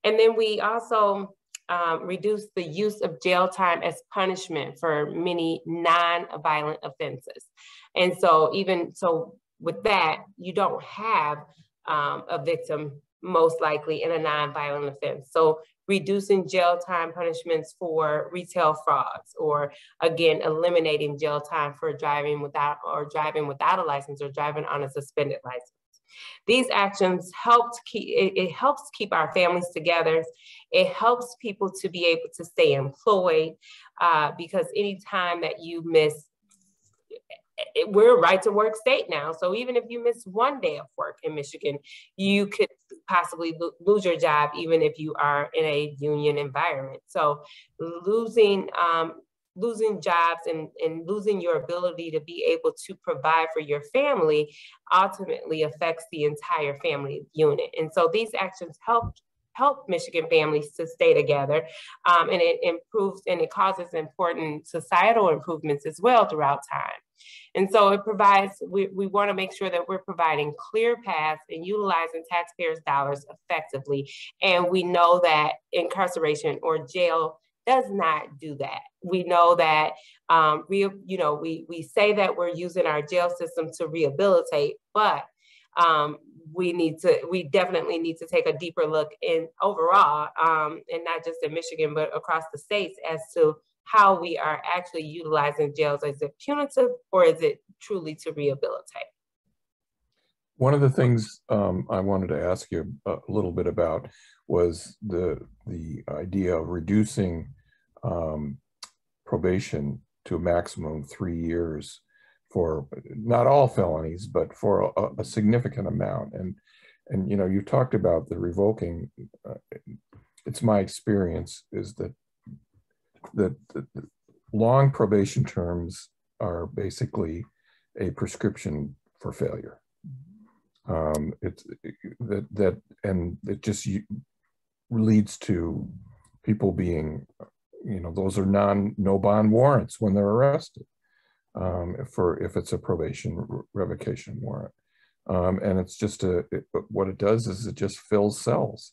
And then we also um, reduced the use of jail time as punishment for many non-violent offenses. And so even so with that, you don't have um, a victim most likely in a non-violent offense. So reducing jail time punishments for retail frauds, or again, eliminating jail time for driving without or driving without a license or driving on a suspended license. These actions helped keep, it, it helps keep our families together. It helps people to be able to stay employed uh, because anytime that you miss it, we're a right to work state now. So even if you miss one day of work in Michigan, you could possibly lo lose your job, even if you are in a union environment. So losing um, losing jobs and, and losing your ability to be able to provide for your family ultimately affects the entire family unit. And so these actions help help Michigan families to stay together. Um, and it improves and it causes important societal improvements as well throughout time. And so it provides, we, we want to make sure that we're providing clear paths and utilizing taxpayers' dollars effectively. And we know that incarceration or jail does not do that. We know that um, re, you know we we say that we're using our jail system to rehabilitate, but um, we need to we definitely need to take a deeper look in overall um, and not just in michigan but across the states as to how we are actually utilizing jails is it punitive or is it truly to rehabilitate one of the things um, i wanted to ask you a little bit about was the the idea of reducing um, probation to a maximum three years for not all felonies, but for a, a significant amount. And and you know, you talked about the revoking. Uh, it's my experience is that that, that long probation terms are basically a prescription for failure. Um, it's that that and it just leads to people being, you know, those are non no bond warrants when they're arrested um, for if it's a probation revocation warrant. Um, and it's just a, it, what it does is it just fills cells.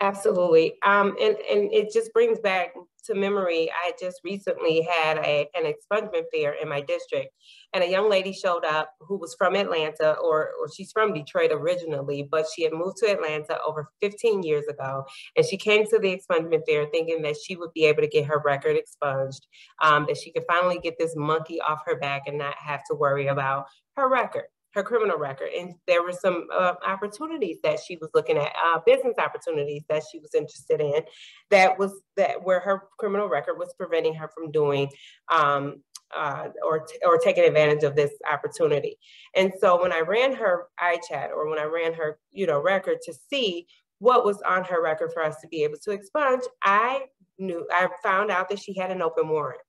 Absolutely. Um, and, and it just brings back to memory, I just recently had a, an expungement fair in my district, and a young lady showed up who was from Atlanta, or, or she's from Detroit originally, but she had moved to Atlanta over 15 years ago. And she came to the expungement fair thinking that she would be able to get her record expunged, um, that she could finally get this monkey off her back and not have to worry about her record her criminal record. And there were some uh, opportunities that she was looking at, uh, business opportunities that she was interested in, that was that where her criminal record was preventing her from doing um, uh, or or taking advantage of this opportunity. And so when I ran her ICHAT or when I ran her you know record to see what was on her record for us to be able to expunge, I knew I found out that she had an open warrant.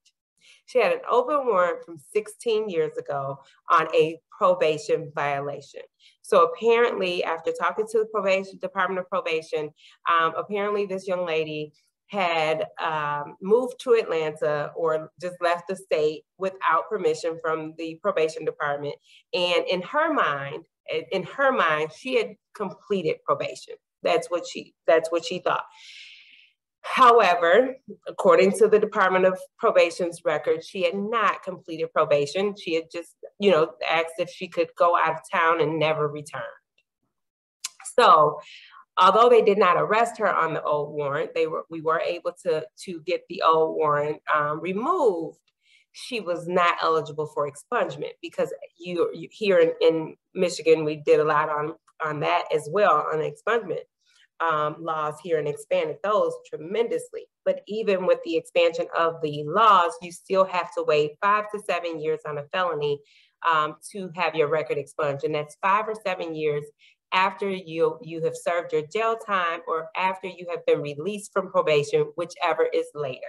She had an open warrant from 16 years ago on a probation violation. So apparently, after talking to the probation Department of Probation, um, apparently this young lady had um, moved to Atlanta or just left the state without permission from the probation department. And in her mind, in her mind, she had completed probation. That's what she that's what she thought. However, according to the Department of Probation's record, she had not completed probation. She had just, you know, asked if she could go out of town and never returned. So, although they did not arrest her on the old warrant, they were we were able to to get the old warrant um, removed. She was not eligible for expungement because you, you here in, in Michigan we did a lot on on that as well on expungement um, laws here and expanded those tremendously. But even with the expansion of the laws, you still have to wait five to seven years on a felony um, to have your record expunged. And that's five or seven years after you, you have served your jail time or after you have been released from probation, whichever is later.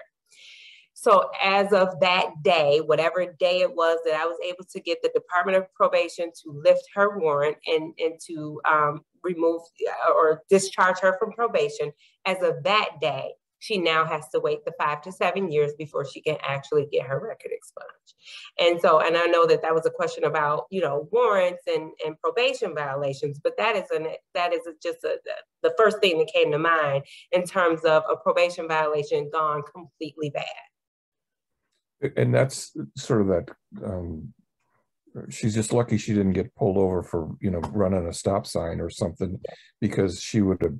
So as of that day, whatever day it was that I was able to get the Department of Probation to lift her warrant and, and to um, remove uh, or discharge her from probation, as of that day, she now has to wait the five to seven years before she can actually get her record expunged. And so, and I know that that was a question about, you know, warrants and, and probation violations, but that is an, that is just a, the first thing that came to mind in terms of a probation violation gone completely bad and that's sort of that um, she's just lucky she didn't get pulled over for you know running a stop sign or something because she would have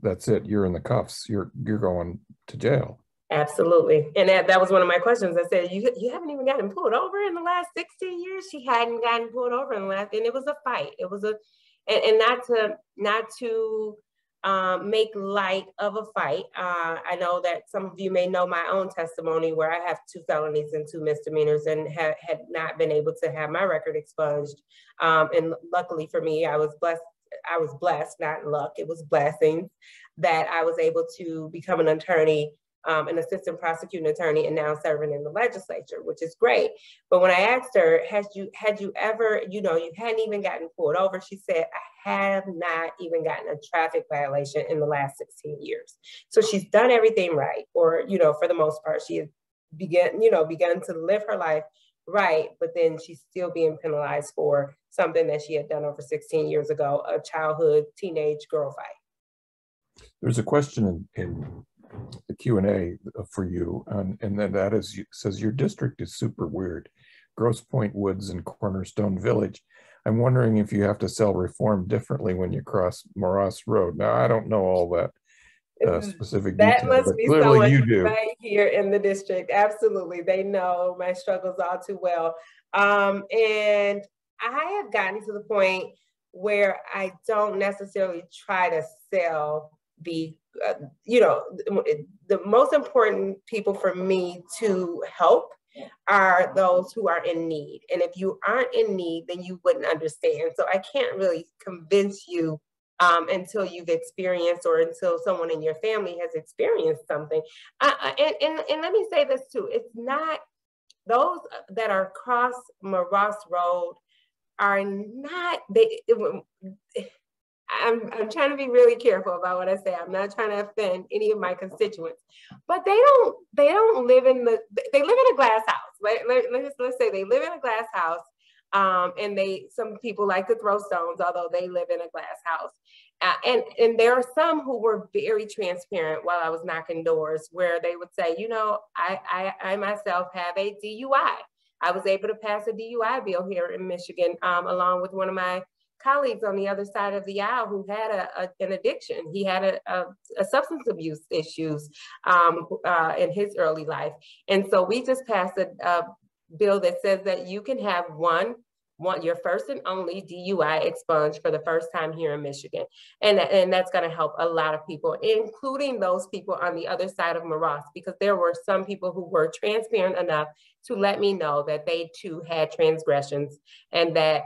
that's it you're in the cuffs you're you're going to jail. Absolutely. And that, that was one of my questions. I said you, you haven't even gotten pulled over in the last 16 years? She hadn't gotten pulled over in the last and it was a fight. It was a and, and not to not to um, make light of a fight. Uh, I know that some of you may know my own testimony where I have two felonies and two misdemeanors and ha- had not been able to have my record expunged. Um, and luckily for me, I was blessed. I was blessed, not luck. It was blessings that I was able to become an attorney um, an assistant prosecuting attorney and now serving in the legislature, which is great. But when I asked her, had you had you ever, you know, you hadn't even gotten pulled over, she said, I have not even gotten a traffic violation in the last 16 years. So she's done everything right, or you know, for the most part, she has began, you know, begun to live her life right, but then she's still being penalized for something that she had done over 16 years ago, a childhood teenage girl fight. There's a question in, in the Q and A for you, and, and then that is says your district is super weird. Grosse Pointe Woods and Cornerstone Village. I'm wondering if you have to sell reform differently when you cross Moross Road. Now I don't know all that uh, specific that detail, must but be clearly you do. right here in the district. Absolutely, they know my struggles all too well. Um, and I have gotten to the point where I don't necessarily try to sell the, uh, you know, the, the most important people for me to help are those who are in need. And if you aren't in need, then you wouldn't understand. So I can't really convince you um, until you've experienced or until someone in your family has experienced something. Uh, and, and, and let me say this too, it's not, those that are across Moross Road are not, they, I'm, I'm trying to be really careful about what I say. I'm not trying to offend any of my constituents, but they don't they don't live in the they live in a glass house. Let, let, let's, let's say they live in a glass house um, and they some people like to throw stones, although they live in a glass house. Uh, and and there are some who were very transparent while I was knocking doors, where they would say, you know, I I, I myself have a DUI. I was able to pass a DUI bill here in Michigan, um, along with one of my colleagues on the other side of the aisle who had a, a an addiction. He had a, a, a substance abuse issues um, uh, in his early life. And so we just passed a, bill that says that you can have one one your first and only DUI expunged for the first time here in Michigan. And, and that's going to help a lot of people, including those people on the other side of Moross, because there were some people who were transparent enough to let me know that they too had transgressions and that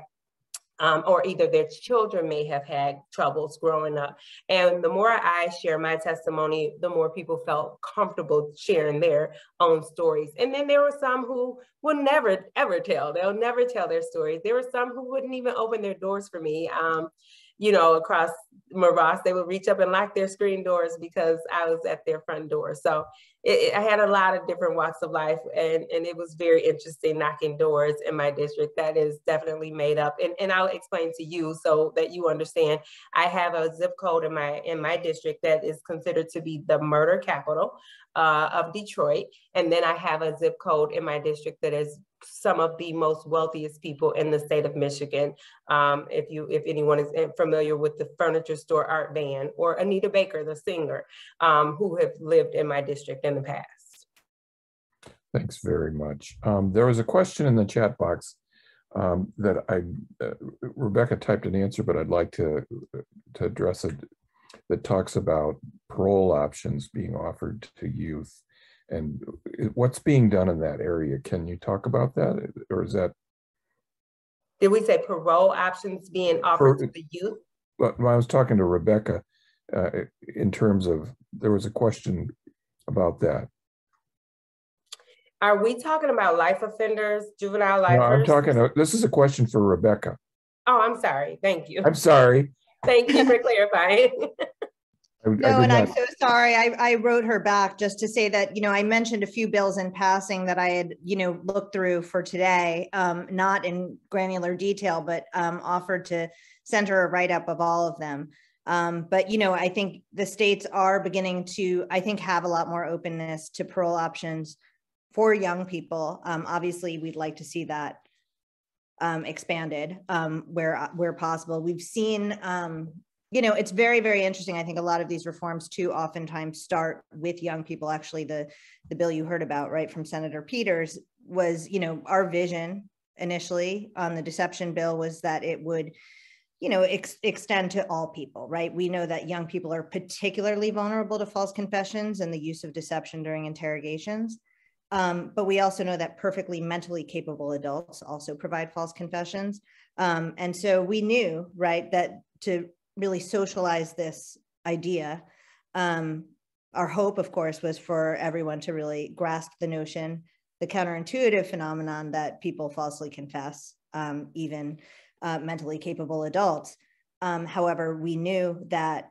um, or either their children may have had troubles growing up. And the more I share my testimony, the more people felt comfortable sharing their own stories. And then there were some who would never, ever tell. They'll never tell their stories. There were some who wouldn't even open their doors for me. Um, you know, across Moross, they would reach up and lock their screen doors because I was at their front door. So it, it, I had a lot of different walks of life, and, and it was very interesting knocking doors in my district. That is definitely made up, and, and I'll explain to you so that you understand. I have a zip code in my in my district that is considered to be the murder capital uh, of Detroit, and then I have a zip code in my district that is some of the most wealthiest people in the state of Michigan. Um, if you, if anyone is familiar with the furniture store Art Van or Anita Baker, the singer, um, who have lived in my district in the past. Thanks very much. Um, there was a question in the chat box um, that I, uh, Rebecca typed an answer, but I'd like to, to address it that talks about parole options being offered to youth and what's being done in that area? Can you talk about that, or is that? Did we say parole options being offered to the youth? Well, I was talking to Rebecca uh, in terms of there was a question about that. Are we talking about life offenders, juvenile life? No, I'm talking. Uh, this is a question for Rebecca. Oh, I'm sorry. Thank you. I'm sorry. Thank you for clarifying. I, <laughs> no, I and I'm so sorry. I, I wrote her back just to say that, you know, I mentioned a few bills in passing that I had, you know, looked through for today, um, not in granular detail, but um, offered to send her a write up of all of them. Um, but, you know, I think the states are beginning to, I think, have a lot more openness to parole options for young people. Um, obviously, we'd like to see that um, expanded um, where where possible. We've seen um, you know, it's very, very interesting. I think a lot of these reforms too oftentimes start with young people. Actually, the the bill you heard about, right, from Senator Peters was, you know, our vision initially on the deception bill was that it would you know ex- extend to all people right? We know that young people are particularly vulnerable to false confessions and the use of deception during interrogations. Um, but we also know that perfectly mentally capable adults also provide false confessions. Um, and so we knew right that to really socialize this idea, um, our hope, of course, was for everyone to really grasp the notion, the counterintuitive phenomenon that people falsely confess, um, even uh, mentally capable adults. Um, however, we knew that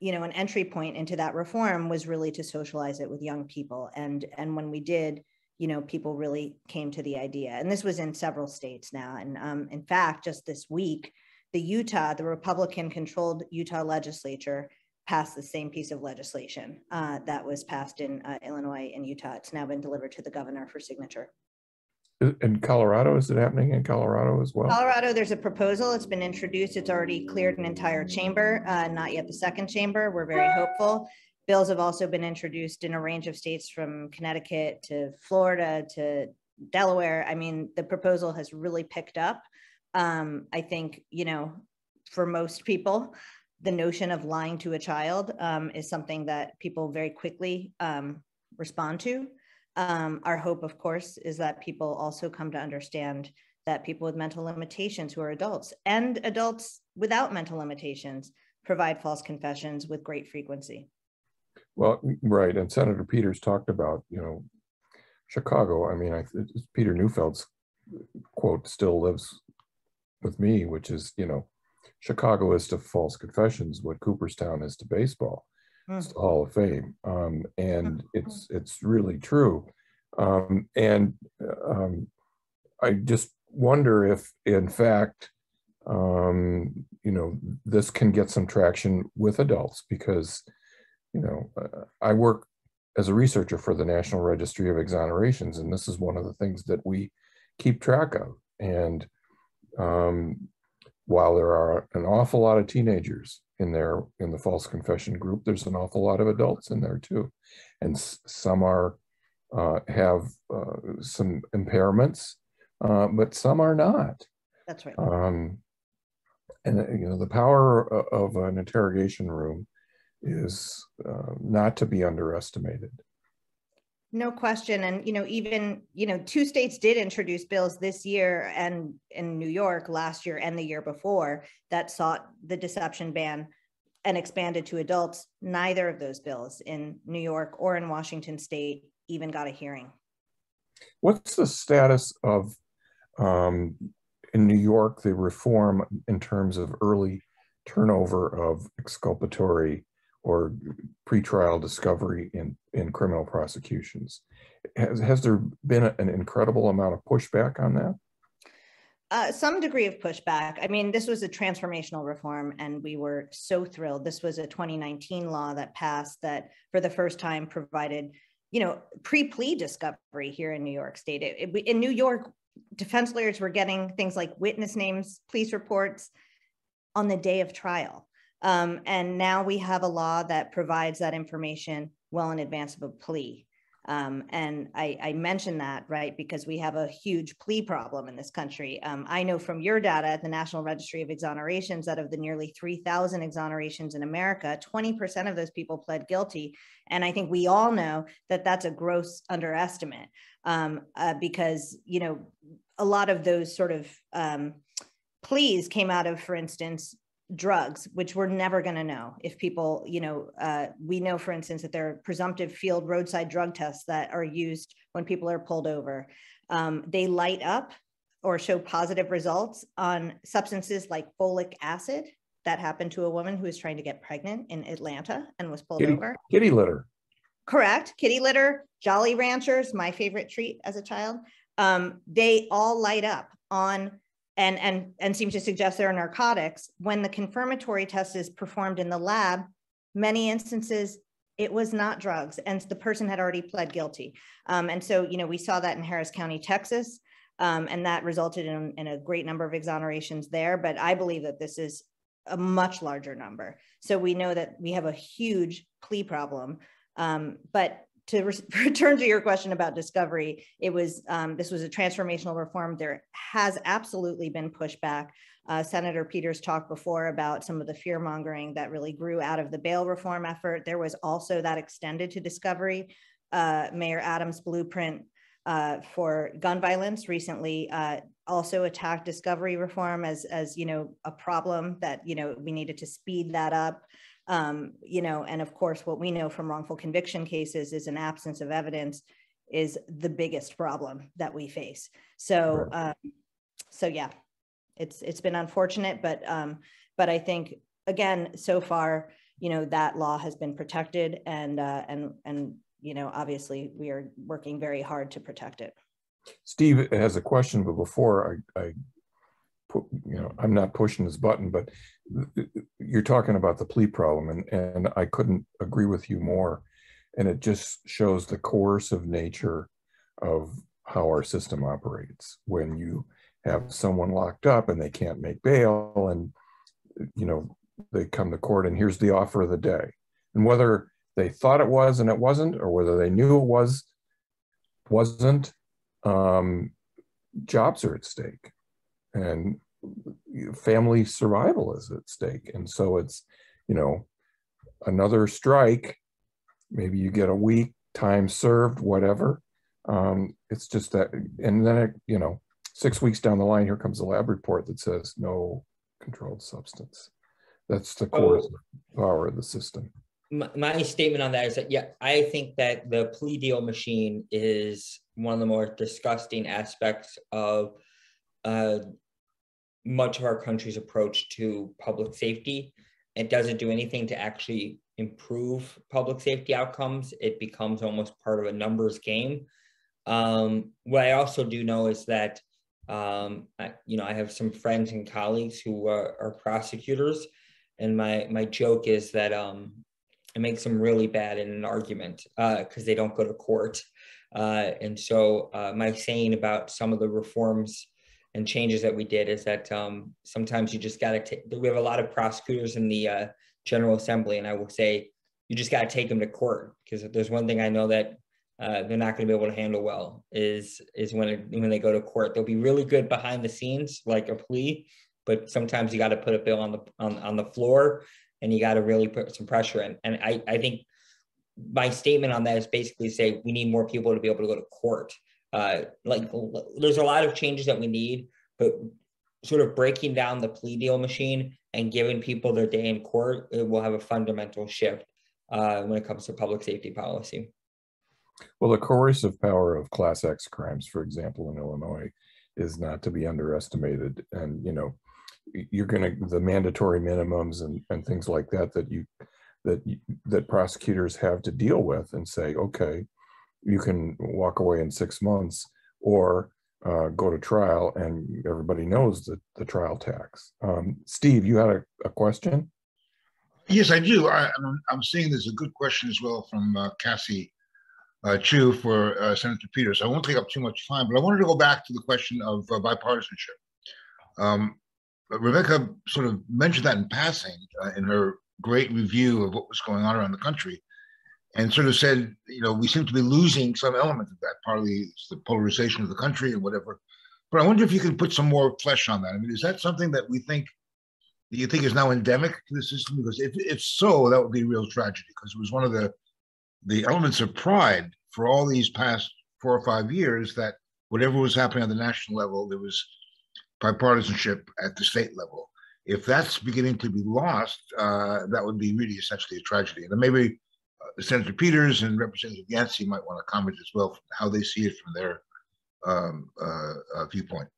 you know an entry point into that reform was really to socialize it with young people, and and when we did, you know, people really came to the idea. And this was in several states now. And um, in fact, just this week, the Utah, the Republican-controlled Utah legislature passed the same piece of legislation uh, that was passed in uh, Illinois and Utah. It's now been delivered to the governor for signature. In Colorado, is it happening in Colorado as well? Colorado, there's a proposal. It's been introduced. It's already cleared an entire chamber, uh, not yet the second chamber. We're very hopeful. Bills have also been introduced in a range of states from Connecticut to Florida to Delaware. I mean, the proposal has really picked up. Um, I think, you know, for most people, the notion of lying to a child um, is something that people very quickly um, respond to. Um, our hope, of course, is that people also come to understand that people with mental limitations who are adults and adults without mental limitations provide false confessions with great frequency. Well, right. And Senator Peters talked about, you know, Chicago. I mean, I, Peter Neufeld's quote still lives with me, which is, you know, Chicago is to false confessions what Cooperstown is to baseball. Mm. It's the Hall of Fame, um, and mm. it's it's really true. Um, and um, I just wonder if, in fact, um, you know, this can get some traction with adults because, you know, I work as a researcher for the National Registry of Exonerations, and this is one of the things that we keep track of. And um, while there are an awful lot of teenagers in there in the false confession group, there's an awful lot of adults in there too, and some are uh, have uh, some impairments, uh, but some are not. That's right. Um, and uh, you know the power of an interrogation room is uh, not to be underestimated. No question. And, you know, even, you know, two states did introduce bills this year and in New York last year and the year before that sought the deception ban and expanded to adults. Neither of those bills in New York or in Washington state even got a hearing. What's the status of, um, in New York, the reform in terms of early turnover of exculpatory or pretrial discovery in, in criminal prosecutions. Has, has there been a, an incredible amount of pushback on that? Uh, some degree of pushback. I mean, this was a transformational reform, and we were so thrilled. This was a 2019 law that passed that, for the first time, provided, you know, pre-plea discovery here in New York State. It, it, in New York, defense lawyers were getting things like witness names, police reports on the day of trial. Um, and now we have a law that provides that information well in advance of a plea. Um, and I, I mention that, right, because we have a huge plea problem in this country. Um, I know from your data at the National Registry of Exonerations that of the nearly 3,000 exonerations in America, 20% of those people pled guilty. And I think we all know that that's a gross underestimate um, uh, because, you know, a lot of those sort of um, pleas came out of, for instance, drugs, which we're never going to know if people, you know, uh, we know, for instance, that there are presumptive field roadside drug tests that are used when people are pulled over. Um, they light up or show positive results on substances like folic acid. That happened to a woman who was trying to get pregnant in Atlanta and was pulled kitty, over. Kitty litter. Correct. Kitty litter, Jolly Ranchers, my favorite treat as a child. Um, they all light up on and, and, and seem to suggest they're narcotics. When the confirmatory test is performed in the lab, many instances it was not drugs and the person had already pled guilty. Um, and so, you know, we saw that in Harris County, Texas, um, and that resulted in, in a great number of exonerations there. But I believe that this is a much larger number. So we know that we have a huge plea problem. Um, but to re- <laughs> return to your question about discovery, it was um, this was a transformational reform. There has absolutely been pushback. Uh, Senator Peters talked before about some of the fear mongering that really grew out of the bail reform effort. There was also that extended to discovery. Uh, Mayor Adams' blueprint uh, for gun violence recently uh, also attacked discovery reform as, as you know a problem that you know we needed to speed that up. Um, you know, and of course, what we know from wrongful conviction cases is an absence of evidence is the biggest problem that we face. So, um, so yeah, it's it's been unfortunate, but um, but I think again, so far, you know, that law has been protected, and uh, and and you know, obviously, we are working very hard to protect it. Steve has a question, but before I, I you know, I'm not pushing this button, but you're talking about the plea problem and, and I couldn't agree with you more. And it just shows the coercive nature of how our system operates. When you have someone locked up and they can't make bail and, you know, they come to court and here's the offer of the day. And whether they thought it was and it wasn't, or whether they knew it was, wasn't, um, jobs are at stake and family survival is at stake. And so it's, you know, another strike, maybe you get a week, time served, whatever. Um, it's just that, and then, it, you know, six weeks down the line, here comes a lab report that says no controlled substance. That's the core Oh. power of the system. my, my statement on that is that yeah i think that the plea deal machine is one of the more disgusting aspects of uh, much of our country's approach to public safety. It doesn't do anything to actually improve public safety outcomes. It becomes almost part of a numbers game. Um, what i also do know is that um, I, you know i have some friends and colleagues who are, are prosecutors. And my my joke is that um, it makes them really bad in an argument because they don't go to court. Uh, and so uh, my saying about some of the reforms and changes that we did is that um, sometimes you just got to take, we have a lot of prosecutors in the uh, General Assembly, and I will say, you just got to take them to court because if there's one thing I know that uh, they're not going to be able to handle well is is when it, when they go to court. They'll be really good behind the scenes, like a plea, but sometimes you got to put a bill on the on, on the floor and you got to really put some pressure in. And I, I think my statement on that is basically say we need more people to be able to go to court. Uh, like there's a lot of changes that we need, but sort of breaking down the plea deal machine and giving people their day in court, it will have a fundamental shift uh, when it comes to public safety policy. Well, the coercive power of class X crimes, for example, in Illinois, is not to be underestimated. And, you know, you're going to the mandatory minimums and, and things like that that you that you, that prosecutors have to deal with and say okay you can walk away in six months or uh, go to trial and everybody knows that the trial tax um, steve you had a, a, question yes i do I, am I'm seeing there's a good question as well from uh, cassie uh, Chu for uh, Senator Peters. I won't take up too much time, but I wanted to go back to the question of uh, bipartisanship. Um, Rebecca sort of mentioned that in passing uh, in her great review of what was going on around the country, and sort of said, you know, we seem to be losing some element of that. Partly it's the polarization of the country and whatever. But I wonder if you can put some more flesh on that. I mean, is that something that we think that you think is now endemic to the system? Because if, if so, that would be a real tragedy because it was one of the the elements of pride for all these past four or five years that whatever was happening on the national level, there was bipartisanship at the state level. If that's beginning to be lost, uh, that would be really essentially a tragedy. And maybe Senator Peters and Representative Yancey might want to comment as well how they see it from their um, uh, uh viewpoint.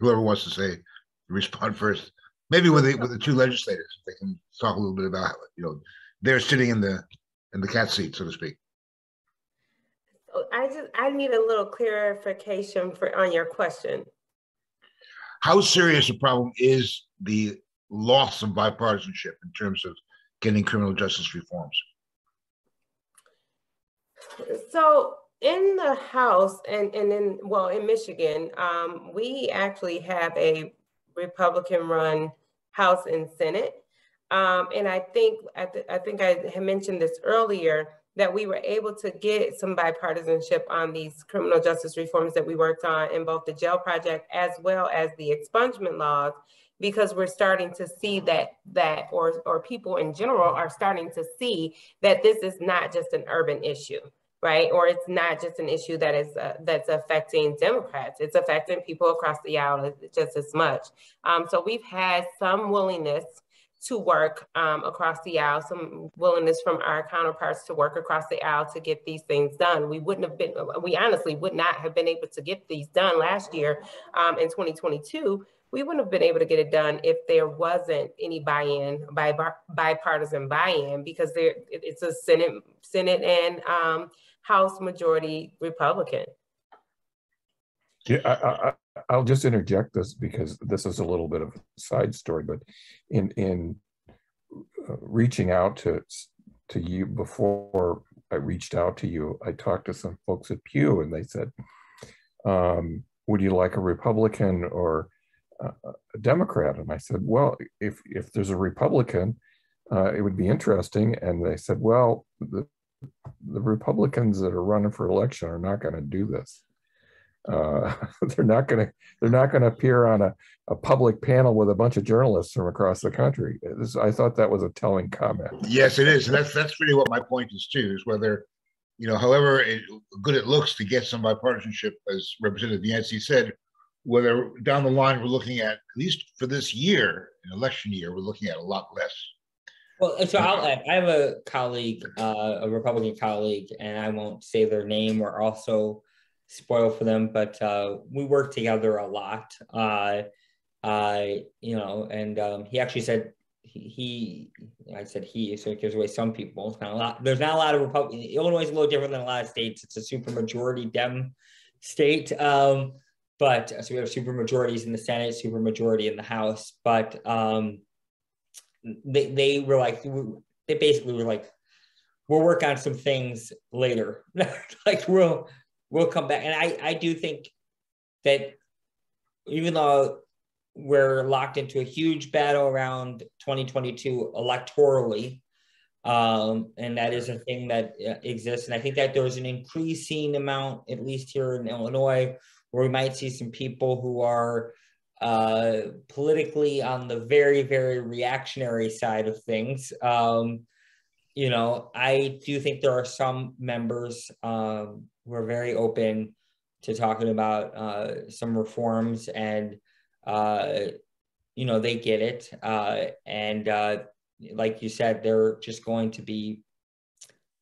Whoever wants to say, respond first. Maybe with the with the two legislators, they can talk a little bit about you know they're sitting in the in the cat seat, so to speak. I just I need a little clarification for on your question. How serious a problem is the loss of bipartisanship in terms of getting criminal justice reforms? So in the House and, and in, well, in Michigan, um, we actually have a Republican run House and Senate. Um, and I think, I, th I think I had mentioned this earlier, that we were able to get some bipartisanship on these criminal justice reforms that we worked on in both the jail project as well as the expungement laws because we're starting to see that that or or people in general are starting to see that this is not just an urban issue right? Or it's not just an issue that is uh, that's affecting Democrats; it's affecting people across the aisle just as much. Um, so we've had some willingness to work um, across the aisle, some willingness from our counterparts to work across the aisle to get these things done. We wouldn't have been, we honestly would not have been able to get these done last year um, in 2022 we wouldn't have been able to get it done if there wasn't any buy-in by bipartisan buy-in because there it's a Senate Senate and um, House majority Republican. Yeah, I, will just interject this because this is a little bit of a side story, but in in uh, reaching out to to you before I reached out to you, I talked to some folks at Pew, and they said, um, "Would you like a Republican or a Democrat. And I said, well, if, if there's a Republican, uh, it would be interesting. And they said, well, the, the Republicans that are running for election are not going to do this. Uh, <laughs> they're not going to they're not going to appear on a, a public panel with a bunch of journalists from across the country. This, I thought that was a telling comment. Yes, it is, and that's that's really what my point is too. Is whether you know, however it, good it looks to get some bipartisanship, as Representative Yancey said, whether down the line we're looking at, at least for this year, an election year, we're looking at a lot less. Well, so I'll add, I have a colleague, uh, a Republican colleague, and I won't say their name or also spoil for them, but uh, we work together a lot. Uh, uh, you know, and um, he actually said he, he, I said he, so it gives away some people. It's not a lot. There's not a lot of Republican. Illinois is a little different than a lot of states. It's a super majority Dem state. Um, but so we have super majorities in the Senate, super majority in the House. But um, they they were like they basically were like, we'll work on some things later. <laughs> like we'll we'll come back. And I I do think that even though we're locked into a huge battle around 2022 electorally. Um, and that is a thing that uh, exists. And I think that there's an increasing amount, at least here in Illinois, where we might see some people who are uh, politically on the very, very reactionary side of things. Um, you know, I do think there are some members um, who are very open to talking about uh, some reforms and, uh, you know, they get it. Uh, and uh, like you said, they're just going to be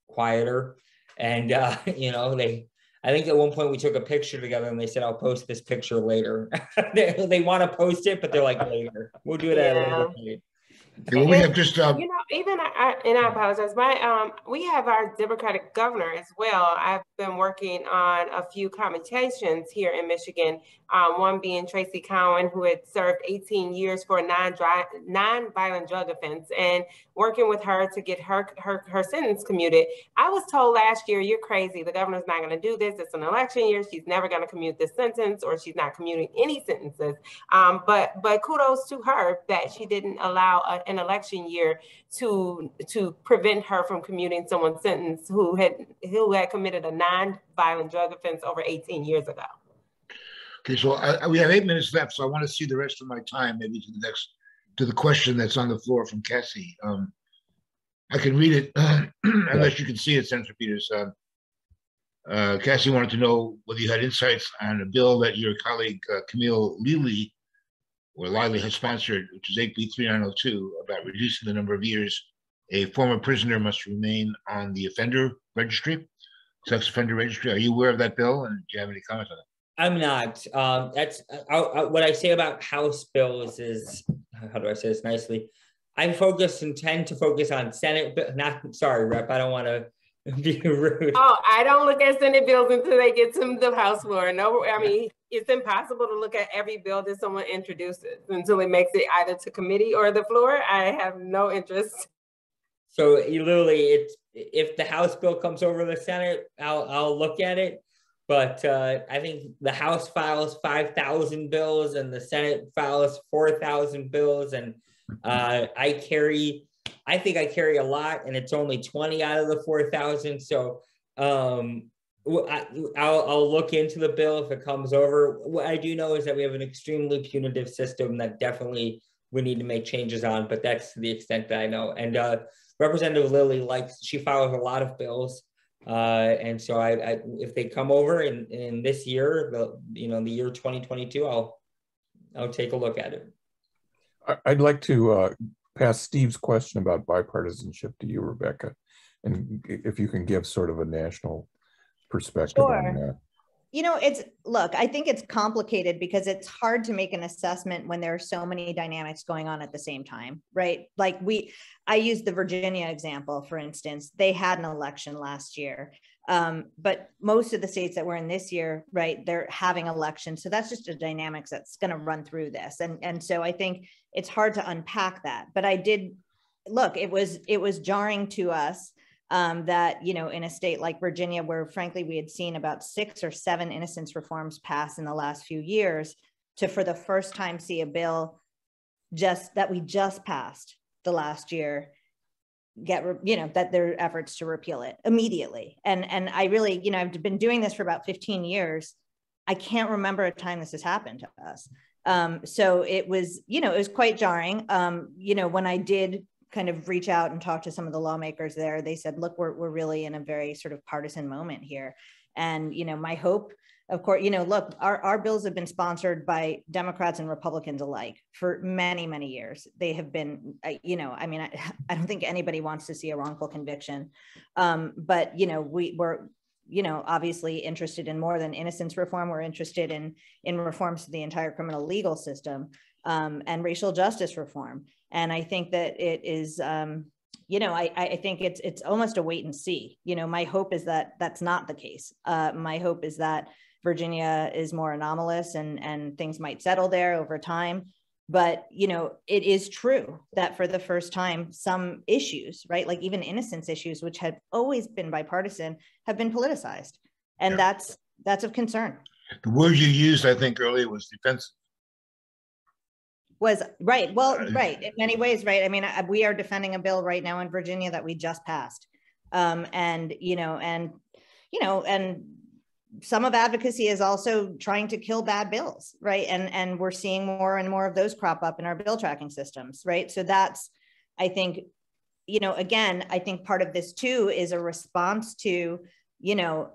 quieter. And, uh, <laughs> you know, they, I think at one point we took a picture together and they said, I'll post this picture later. <laughs> they, they want to post it, but they're like, later. We'll do it at a later date. Well, we have just uh, you know even I, and I apologize. My um we have our Democratic governor as well. I've been working on a few commutations here in Michigan. Um, one being Tracy Cowan, who had served 18 years for a non non-violent drug offense, and working with her to get her her her sentence commuted. I was told last year, "You're crazy. The governor's not going to do this. It's an election year. She's never going to commute this sentence, or she's not commuting any sentences." Um, but but kudos to her that she didn't allow a, an election year to to prevent her from commuting someone's sentence who had who had committed a non-violent drug offense over 18 years ago. Okay, so I, we have eight minutes left, so I want to see the rest of my time maybe to the next to the question that's on the floor from Cassie. Um, I can read it <clears throat> unless you can see it, Senator Peters. Uh, uh, Cassie wanted to know whether you had insights on a bill that your colleague uh, Camille Lilly or Liley has sponsored, which is HB 3902, about reducing the number of years a former prisoner must remain on the offender registry, sex offender registry. Are you aware of that bill? And do you have any comments on it? I'm not. Um, that's I, I, what I say about House bills is how do I say this nicely? I'm focused and tend to focus on Senate, but not sorry, Rep. I don't want to <laughs> be rude. Oh, I don't look at Senate bills until they get to the House floor. No, I mean it's impossible to look at every bill that someone introduces until it makes it either to committee or the floor. I have no interest. So literally, it's if the House bill comes over the Senate, I'll I'll look at it. But uh, I think the House files five thousand bills and the Senate files four thousand bills, and uh, I carry. I think I carry a lot, and it's only twenty out of the four thousand. So um, I, will I'll look into the bill if it comes over. What I do know is that we have an extremely punitive system that definitely we need to make changes on, but that's the extent that I know. And uh, Representative Lilly likes, she files a lot of bills. Uh, and so I, I, if they come over in, in this year, the, you know, the year 2022, I'll, I'll take a look at it. I'd like to uh, pass Steve's question about bipartisanship to you, Rebecca, and if you can give sort of a national perspective Sure. on that. You know, it's look, I think it's complicated because it's hard to make an assessment when there are so many dynamics going on at the same time, right? Like we, I used the Virginia example, for instance. They had an election last year. Um, but most of the states that were in this year, right, they're having elections. So that's just a dynamics that's going to run through this. And and so I think it's hard to unpack that. But I did look, it was it was jarring to us um, that you know in a state like Virginia, where frankly we had seen about six or seven innocence reforms pass in the last few years, to for the first time see a bill just that we just passed the last year get you know that their efforts to repeal it immediately. And and i really you know i've been doing this for about 15 years. I can't remember a time this has happened to us. Um, so it was you know it was quite jarring. Um, you know when i did kind of reach out and talk to some of the lawmakers there they said look we're, we're really in a very sort of partisan moment here and you know my hope of course, you know, look, our, our bills have been sponsored by Democrats and Republicans alike for many, many years. They have been, you know, I mean, I, <laughs> I don't think anybody wants to see a wrongful conviction. Um, but, you know, we were, you know, obviously interested in more than innocence reform. We're interested in, in reforms to the entire criminal legal system um, and racial justice reform. And I think that it is, um, you know, I, I think it's it's almost a wait and see. You know, my hope is that that's not the case. Uh, my hope is that Virginia is more anomalous and, and things might settle there over time. But, you know, it is true that for the first time, some issues, right, like even innocence issues, which had always been bipartisan, have been politicized. And Yeah. that's that's of concern. The word you used, I think, earlier was defensive. Was right. Well, Right. In many ways, right. I mean, I- we are defending a bill right now in Virginia that we just passed. Um, and, you know, and, you know, and some of advocacy is also trying to kill bad bills, right? And, and we're seeing more and more of those crop up in our bill tracking systems, right? So that's, I think, you know, again, I think part of this too is a response to, you know,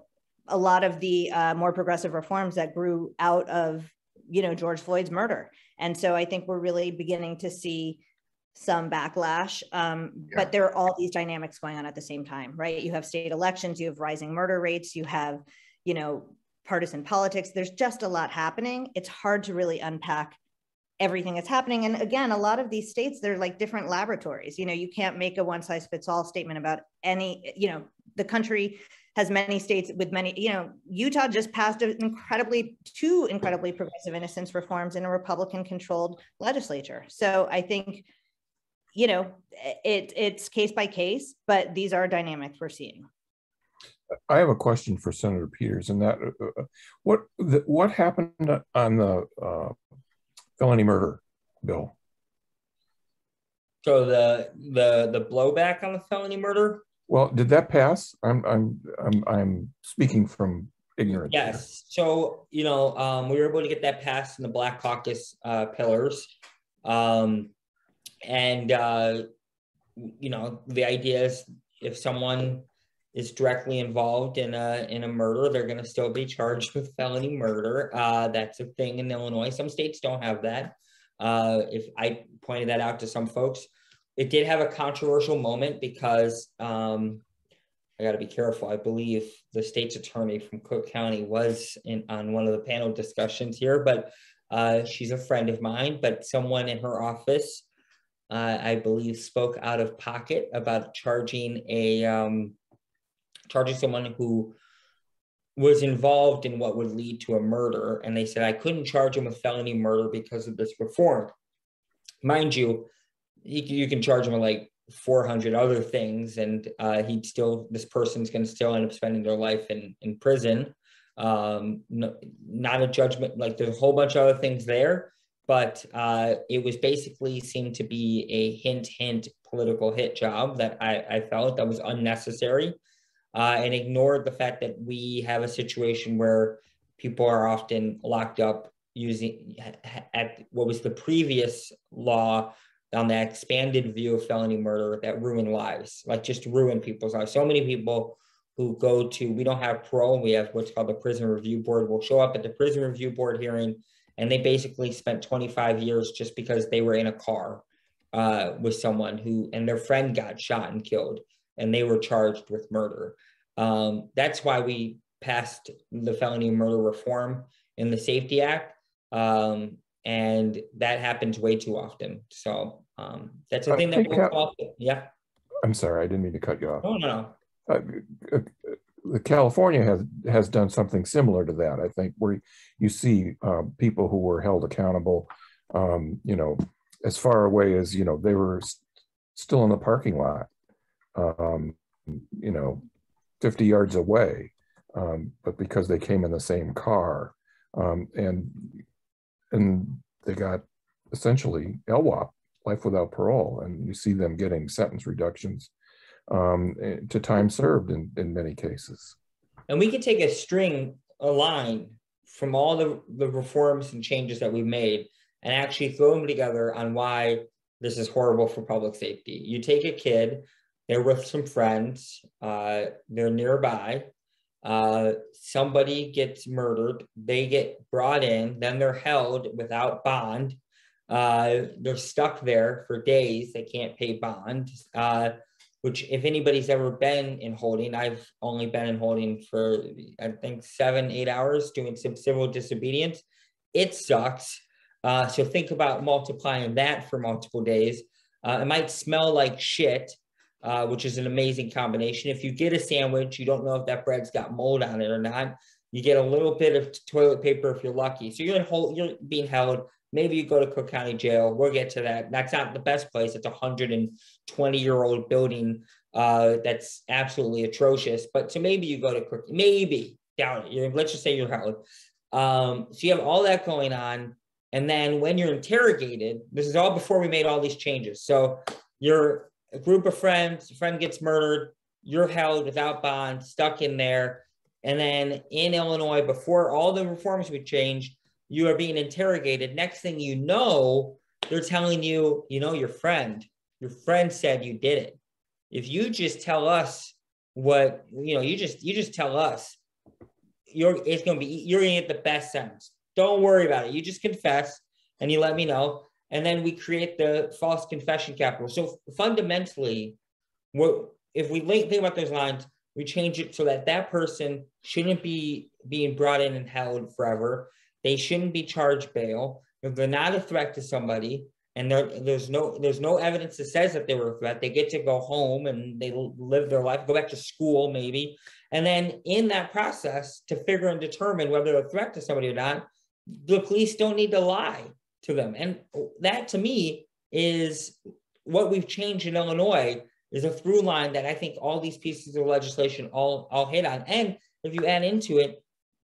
a lot of the uh, more progressive reforms that grew out of, you know, George Floyd's murder. And so I think we're really beginning to see some backlash. Um, Yeah. But there are all these dynamics going on at the same time, right? You have state elections, you have rising murder rates, you have, you know, partisan politics. There's just a lot happening. It's hard to really unpack everything that's happening. And again, a lot of these states, they're like different laboratories. You know, you can't make a one size fits all statement about any, you know, the country has many states with many, you know, Utah just passed an incredibly, two incredibly progressive innocence reforms in a Republican controlled legislature. So I think, you know, it, it's case by case, but these are dynamics we're seeing. I have a question for Senator Peters, and that uh, uh, what the, what happened on the uh, felony murder bill? So the the the blowback on the felony murder, Well, did that pass? I'm I'm I'm I'm speaking from ignorance. Yes. So, you know, um, we were able to get that passed in the Black Caucus uh, pillars. Um, and, uh, you know, the idea is if someone is directly involved in a, in a murder, they're going to still be charged with felony murder. Uh, that's a thing in Illinois. Some states don't have that. Uh, if I pointed that out to some folks, it did have a controversial moment because um, I got to be careful. I believe the state's attorney from Cook County was in on one of the panel discussions here, but uh, she's a friend of mine. But someone in her office, uh, I believe, spoke out of pocket about charging a um, charging someone who was involved in what would lead to a murder, and they said I couldn't charge him with felony murder because of this reform. Mind you, you can, you can charge him with like 400 other things and uh, he'd still this person's going to still end up spending their life in in prison. Um no, not a judgment like there's a whole bunch of other things there but uh it was basically seemed to be a hint hint political hit job that i i felt that was unnecessary. Uh and ignored the fact that we have a situation where people are often locked up using at what was the previous law on that expanded view of felony murder that ruin lives, like just ruin people's lives. So many people who go to, we don't have parole, we have what's called the prison review board, will show up at the prison review board hearing and they basically spent 25 years just because they were in a car uh, with someone who, and their friend got shot and killed, and they were charged with murder. Um, that's why we passed the felony murder reform in the SAFE-T Act. Um, and that happens way too often. So um, that's a I thing that we'll that- call, yeah. I'm sorry, I didn't mean to cut you off. No, no, no. uh, uh, uh, California has has done something similar to that. I think where you see uh, people who were held accountable, um, you know, as far away as you know they were s- still in the parking lot, um, you know, 50 yards away, um, but because they came in the same car, um, and and they got essentially LWOP, life without parole, and you see them getting sentence reductions um, to time served in, in many cases. And we can take a string, a line from all the, the reforms and changes that we've made and actually throw them together on why this is horrible for public safety. You take a kid, they're with some friends, uh, they're nearby, uh, somebody gets murdered, they get brought in, then they're held without bond. Uh, they're stuck there for days, they can't pay bond. Uh, which if anybody's ever been in holding, I've only been in holding for I think seven, eight hours doing some civil disobedience. It sucks. Uh, so think about multiplying that for multiple days. Uh, it might smell like shit, uh, which is an amazing combination. If you get a sandwich, you don't know if that bread's got mold on it or not. You get a little bit of toilet paper if you're lucky. So you're in hold, you're being held. Maybe you go to Cook County Jail. We'll get to that. That's not the best place. It's a 120 year old building uh, that's absolutely atrocious. But so maybe you go to Cook, maybe down. Let's just say you're held. Um, so you have all that going on. And then when you're interrogated, this is all before we made all these changes. So you're a group of friends, a friend gets murdered, you're held without bond, stuck in there. And then in Illinois, before all the reforms we changed, you are being interrogated. Next thing you know, they're telling you, you know, your friend, your friend said you did it. If you just tell us what, you know, you just you just tell us, you're it's gonna be you're gonna get the best sentence. Don't worry about it. You just confess and you let me know. And then we create the false confession capital. So fundamentally, if we think about those lines, we change it so that that person shouldn't be being brought in and held forever. They shouldn't be charged bail. If they're not a threat to somebody, and there's no there's no evidence that says that they were a threat, they get to go home and they live their life, go back to school maybe, and then in that process to figure and determine whether they're a threat to somebody or not, the police don't need to lie to them, and that to me is what we've changed in Illinois is a through line that I think all these pieces of legislation all all hit on. And if you add into it,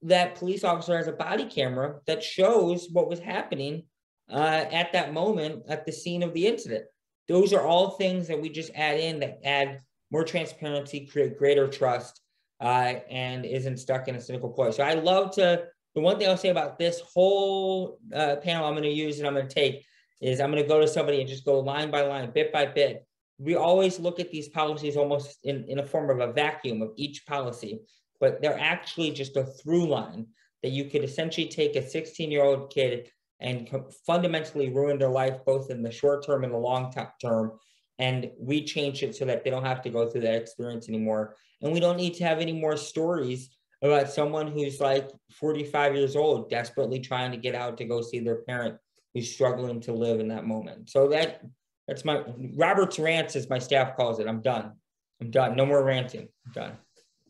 that police officer has a body camera that shows what was happening uh, at that moment at the scene of the incident. Those are all things that we just add in that add more transparency, create greater trust, uh, and isn't stuck in a cynical ploy. So I love to. The one thing I'll say about this whole uh, panel I'm going to use and I'm going to take is I'm going to go to somebody and just go line by line, bit by bit. We always look at these policies almost in, in a form of a vacuum of each policy, but they're actually just a through line that you could essentially take a 16 year old kid and fundamentally ruin their life, both in the short term and the long term. And we change it so that they don't have to go through that experience anymore. And we don't need to have any more stories about someone who's like 45 years old, desperately trying to get out to go see their parent who's struggling to live in that moment. So that that's my Robert's rants, as my staff calls it. I'm done. I'm done. No more ranting. I'm done.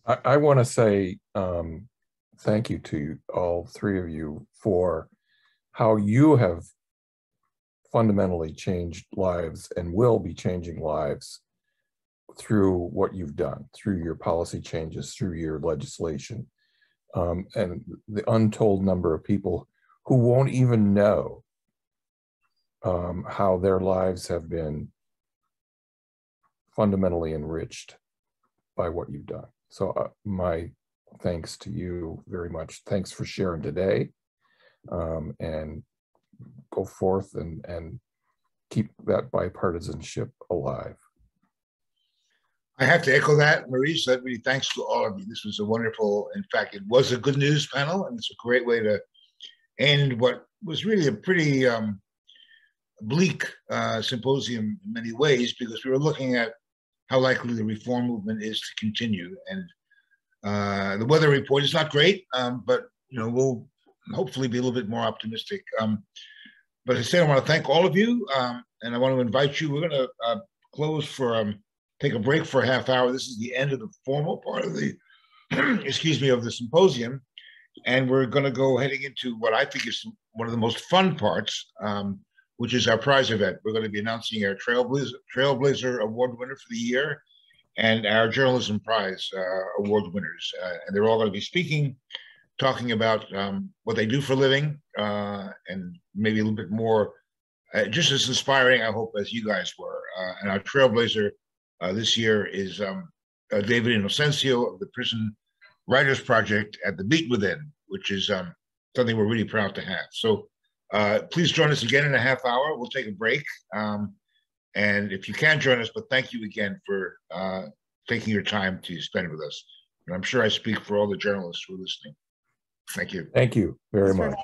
I, I want to say um, thank you to all three of you for how you have fundamentally changed lives and will be changing lives through what you've done, through your policy changes, through your legislation, um, and the untold number of people who won't even know um, how their lives have been fundamentally enriched by what you've done. So uh, my thanks to you very much. Thanks for sharing today. Um, and go forth and, and keep that bipartisanship alive. I have to echo that, Maurice. That really thanks to all of you. This was a wonderful, in fact, it was a good news panel, and it's a great way to end what was really a pretty um, bleak uh, symposium in many ways because we were looking at how likely the reform movement is to continue. And uh, the weather report is not great, um, but you know we'll hopefully be a little bit more optimistic. Um, but I said I want to thank all of you, um, and I want to invite you. We're going to uh, close for um, take a break for a half hour. This is the end of the formal part of the <clears throat> excuse me of the symposium, and we're going to go heading into what I think is one of the most fun parts, um, which is our prize event. We're going to be announcing our Trailblazer, Trailblazer Award winner for the year and our Journalism Prize uh, Award winners. Uh, and they're all going to be speaking, talking about um, what they do for a living, uh, and maybe a little bit more, uh, just as inspiring, I hope, as you guys were. Uh, and our Trailblazer uh, this year is um, David Inocencio of the Prison Writers Project at the Beat Within, which is um, something we're really proud to have. So uh, please join us again in a half hour. We'll take a break. Um, and if you can join us, but thank you again for uh, taking your time to spend with us. And I'm sure I speak for all the journalists who are listening. Thank you. Thank you very much.